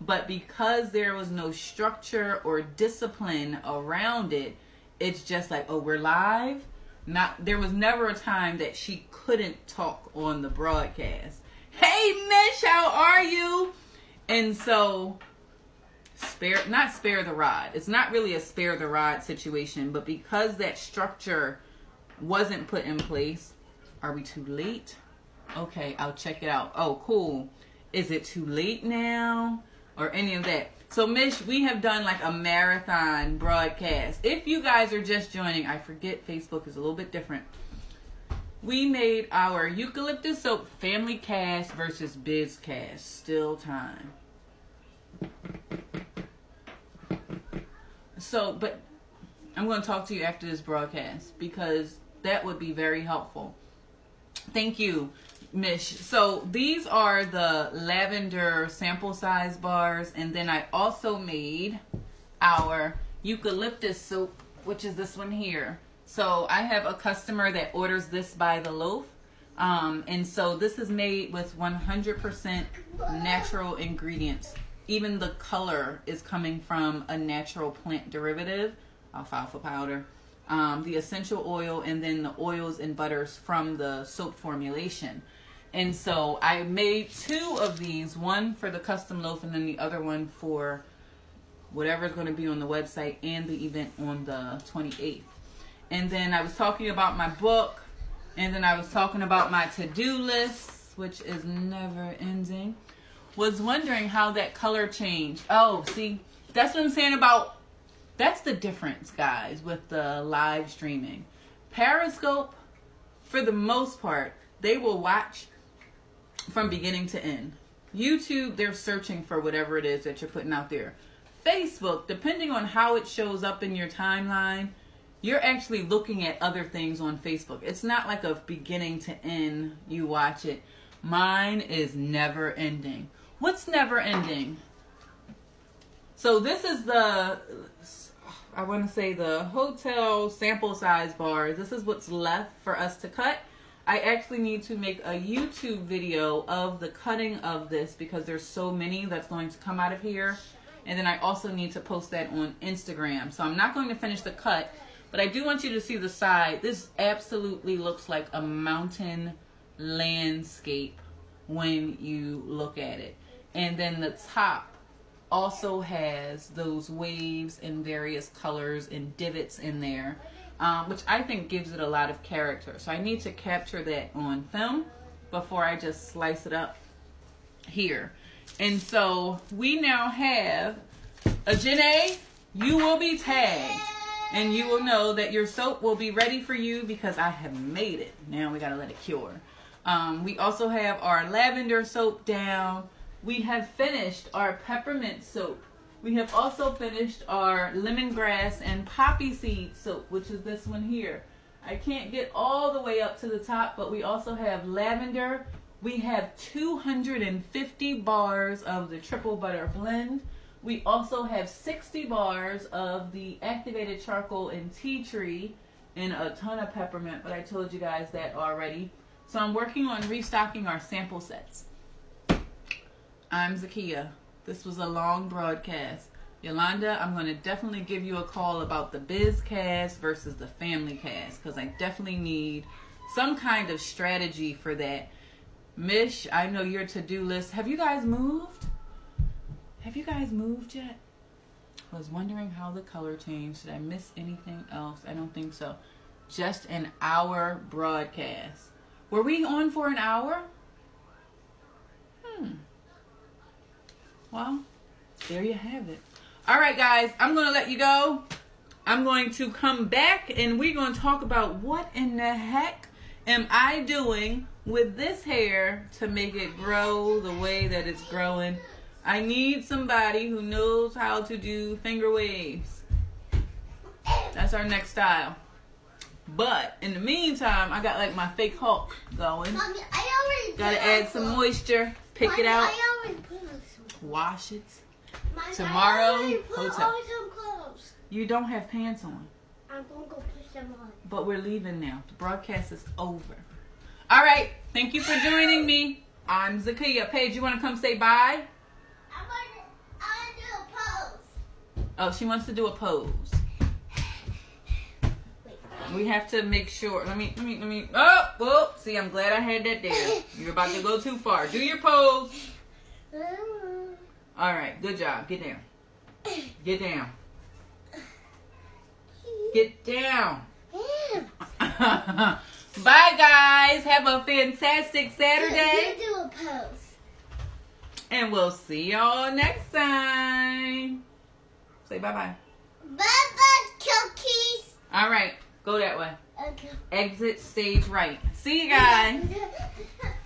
But because there was no structure or discipline around it, it's just like, oh, we're live. Not there was never a time that she couldn't talk on the broadcast hey Mish, how are you? And so spare not spare the rod. It's not really a spare the rod situation, but because that structure wasn't put in place, are we too late? Okay, I'll check it out. Oh, cool. Is it too late now? Or any of that. So, Mish, we have done like a marathon broadcast. If you guys are just joining, I forget Facebook is a little bit different we made our eucalyptus soap family cast versus biz cast. Still time. So, but I'm going to talk to you after this broadcast because that would be very helpful. Thank you, Mish. So these are the lavender sample size bars, and then I also made our eucalyptus soap, which is this one here. So I have a customer that orders this by the loaf. Um, and so this is made with 100% natural ingredients. Even the color is coming from a natural plant derivative, alfalfa powder, um, the essential oil, and then the oils and butters from the soap formulation. And so I made two of these, one for the custom loaf and then the other one for whatever's going to be on the website and the event on the 28th and then I was talking about my book, and then I was talking about my to-do list, which is never ending. Was wondering how that color changed. Oh, see, that's what I'm saying about. That's the difference, guys, with the live streaming. Periscope, for the most part, they will watch from beginning to end. YouTube, they're searching for whatever it is that you're putting out there. Facebook, depending on how it shows up in your timeline, you're actually looking at other things on Facebook. It's not like a beginning to end, you watch it. Mine is never ending. What's never ending? So this is the I want to say the hotel sample size bars. This is what's left for us to cut. I actually need to make a YouTube video of the cutting of this because there's so many that's going to come out of here. And then I also need to post that on Instagram. So I'm not going to finish the cut, but I do want you to see the side. This absolutely looks like a mountain landscape when you look at it. And then the top also has those waves in various colors and divots in there, um, which I think gives it a lot of character. So I need to capture that on film before I just slice it up here. And so we now have a Janae, you will be tagged. And you will know that your soap will be ready for you because I have made it. Now we gotta let it cure. Um, we also have our lavender soap down we have finished our peppermint soap. We have also finished our lemongrass and poppy seed soap, which is this one here. I can't get all the way up to the top, but we also have lavender. We have 250 bars of the triple butter blend. We also have 60 bars of the activated charcoal and tea tree and a ton of peppermint, but I told you guys that already. So I'm working on restocking our sample sets. I'm Zakia. This was a long broadcast. Yolanda, I'm going to definitely give you a call about the biz cast versus the family cast because I definitely need some kind of strategy for that. Mish, I know your to do list. Have you guys moved? Have you guys moved yet? I was wondering how the color changed. Did I miss anything else? I don't think so. Just an hour broadcast. Were we on for an hour? Hmm. Well, there you have it. All right, guys, I'm going to let you go. I'm going to come back and we're going to talk about what in the heck am I doing with this hair to make it grow the way that it's growing. I need somebody who knows how to do finger waves. That's our next style. But in the meantime, I got like my fake Hulk going. Mommy, I already Gotta add some moisture, pick Mommy, it out, I already put wash it. Mommy, Tomorrow, hotel. on some clothes. You don't have pants on. I'm gonna go put them on. But we're leaving now. The broadcast is over. All right. Thank you for joining me. I'm Zakia. Paige, you want to come say bye? I'm gonna, I'm gonna do a pose. Oh, she wants to do a pose. We have to make sure. Let me, let me, let me. Oh, whoop. See, I'm glad I had that there. You're about to go too far. Do your pose. All right. Good job. Get down. Get down. Get down. <laughs> Bye, guys. Have a fantastic Saturday. You do a pose. And we'll see y'all next time. Say bye bye. Bye bye, cookies. All right. Go that way. Okay. Exit stage right. See you guys. <laughs>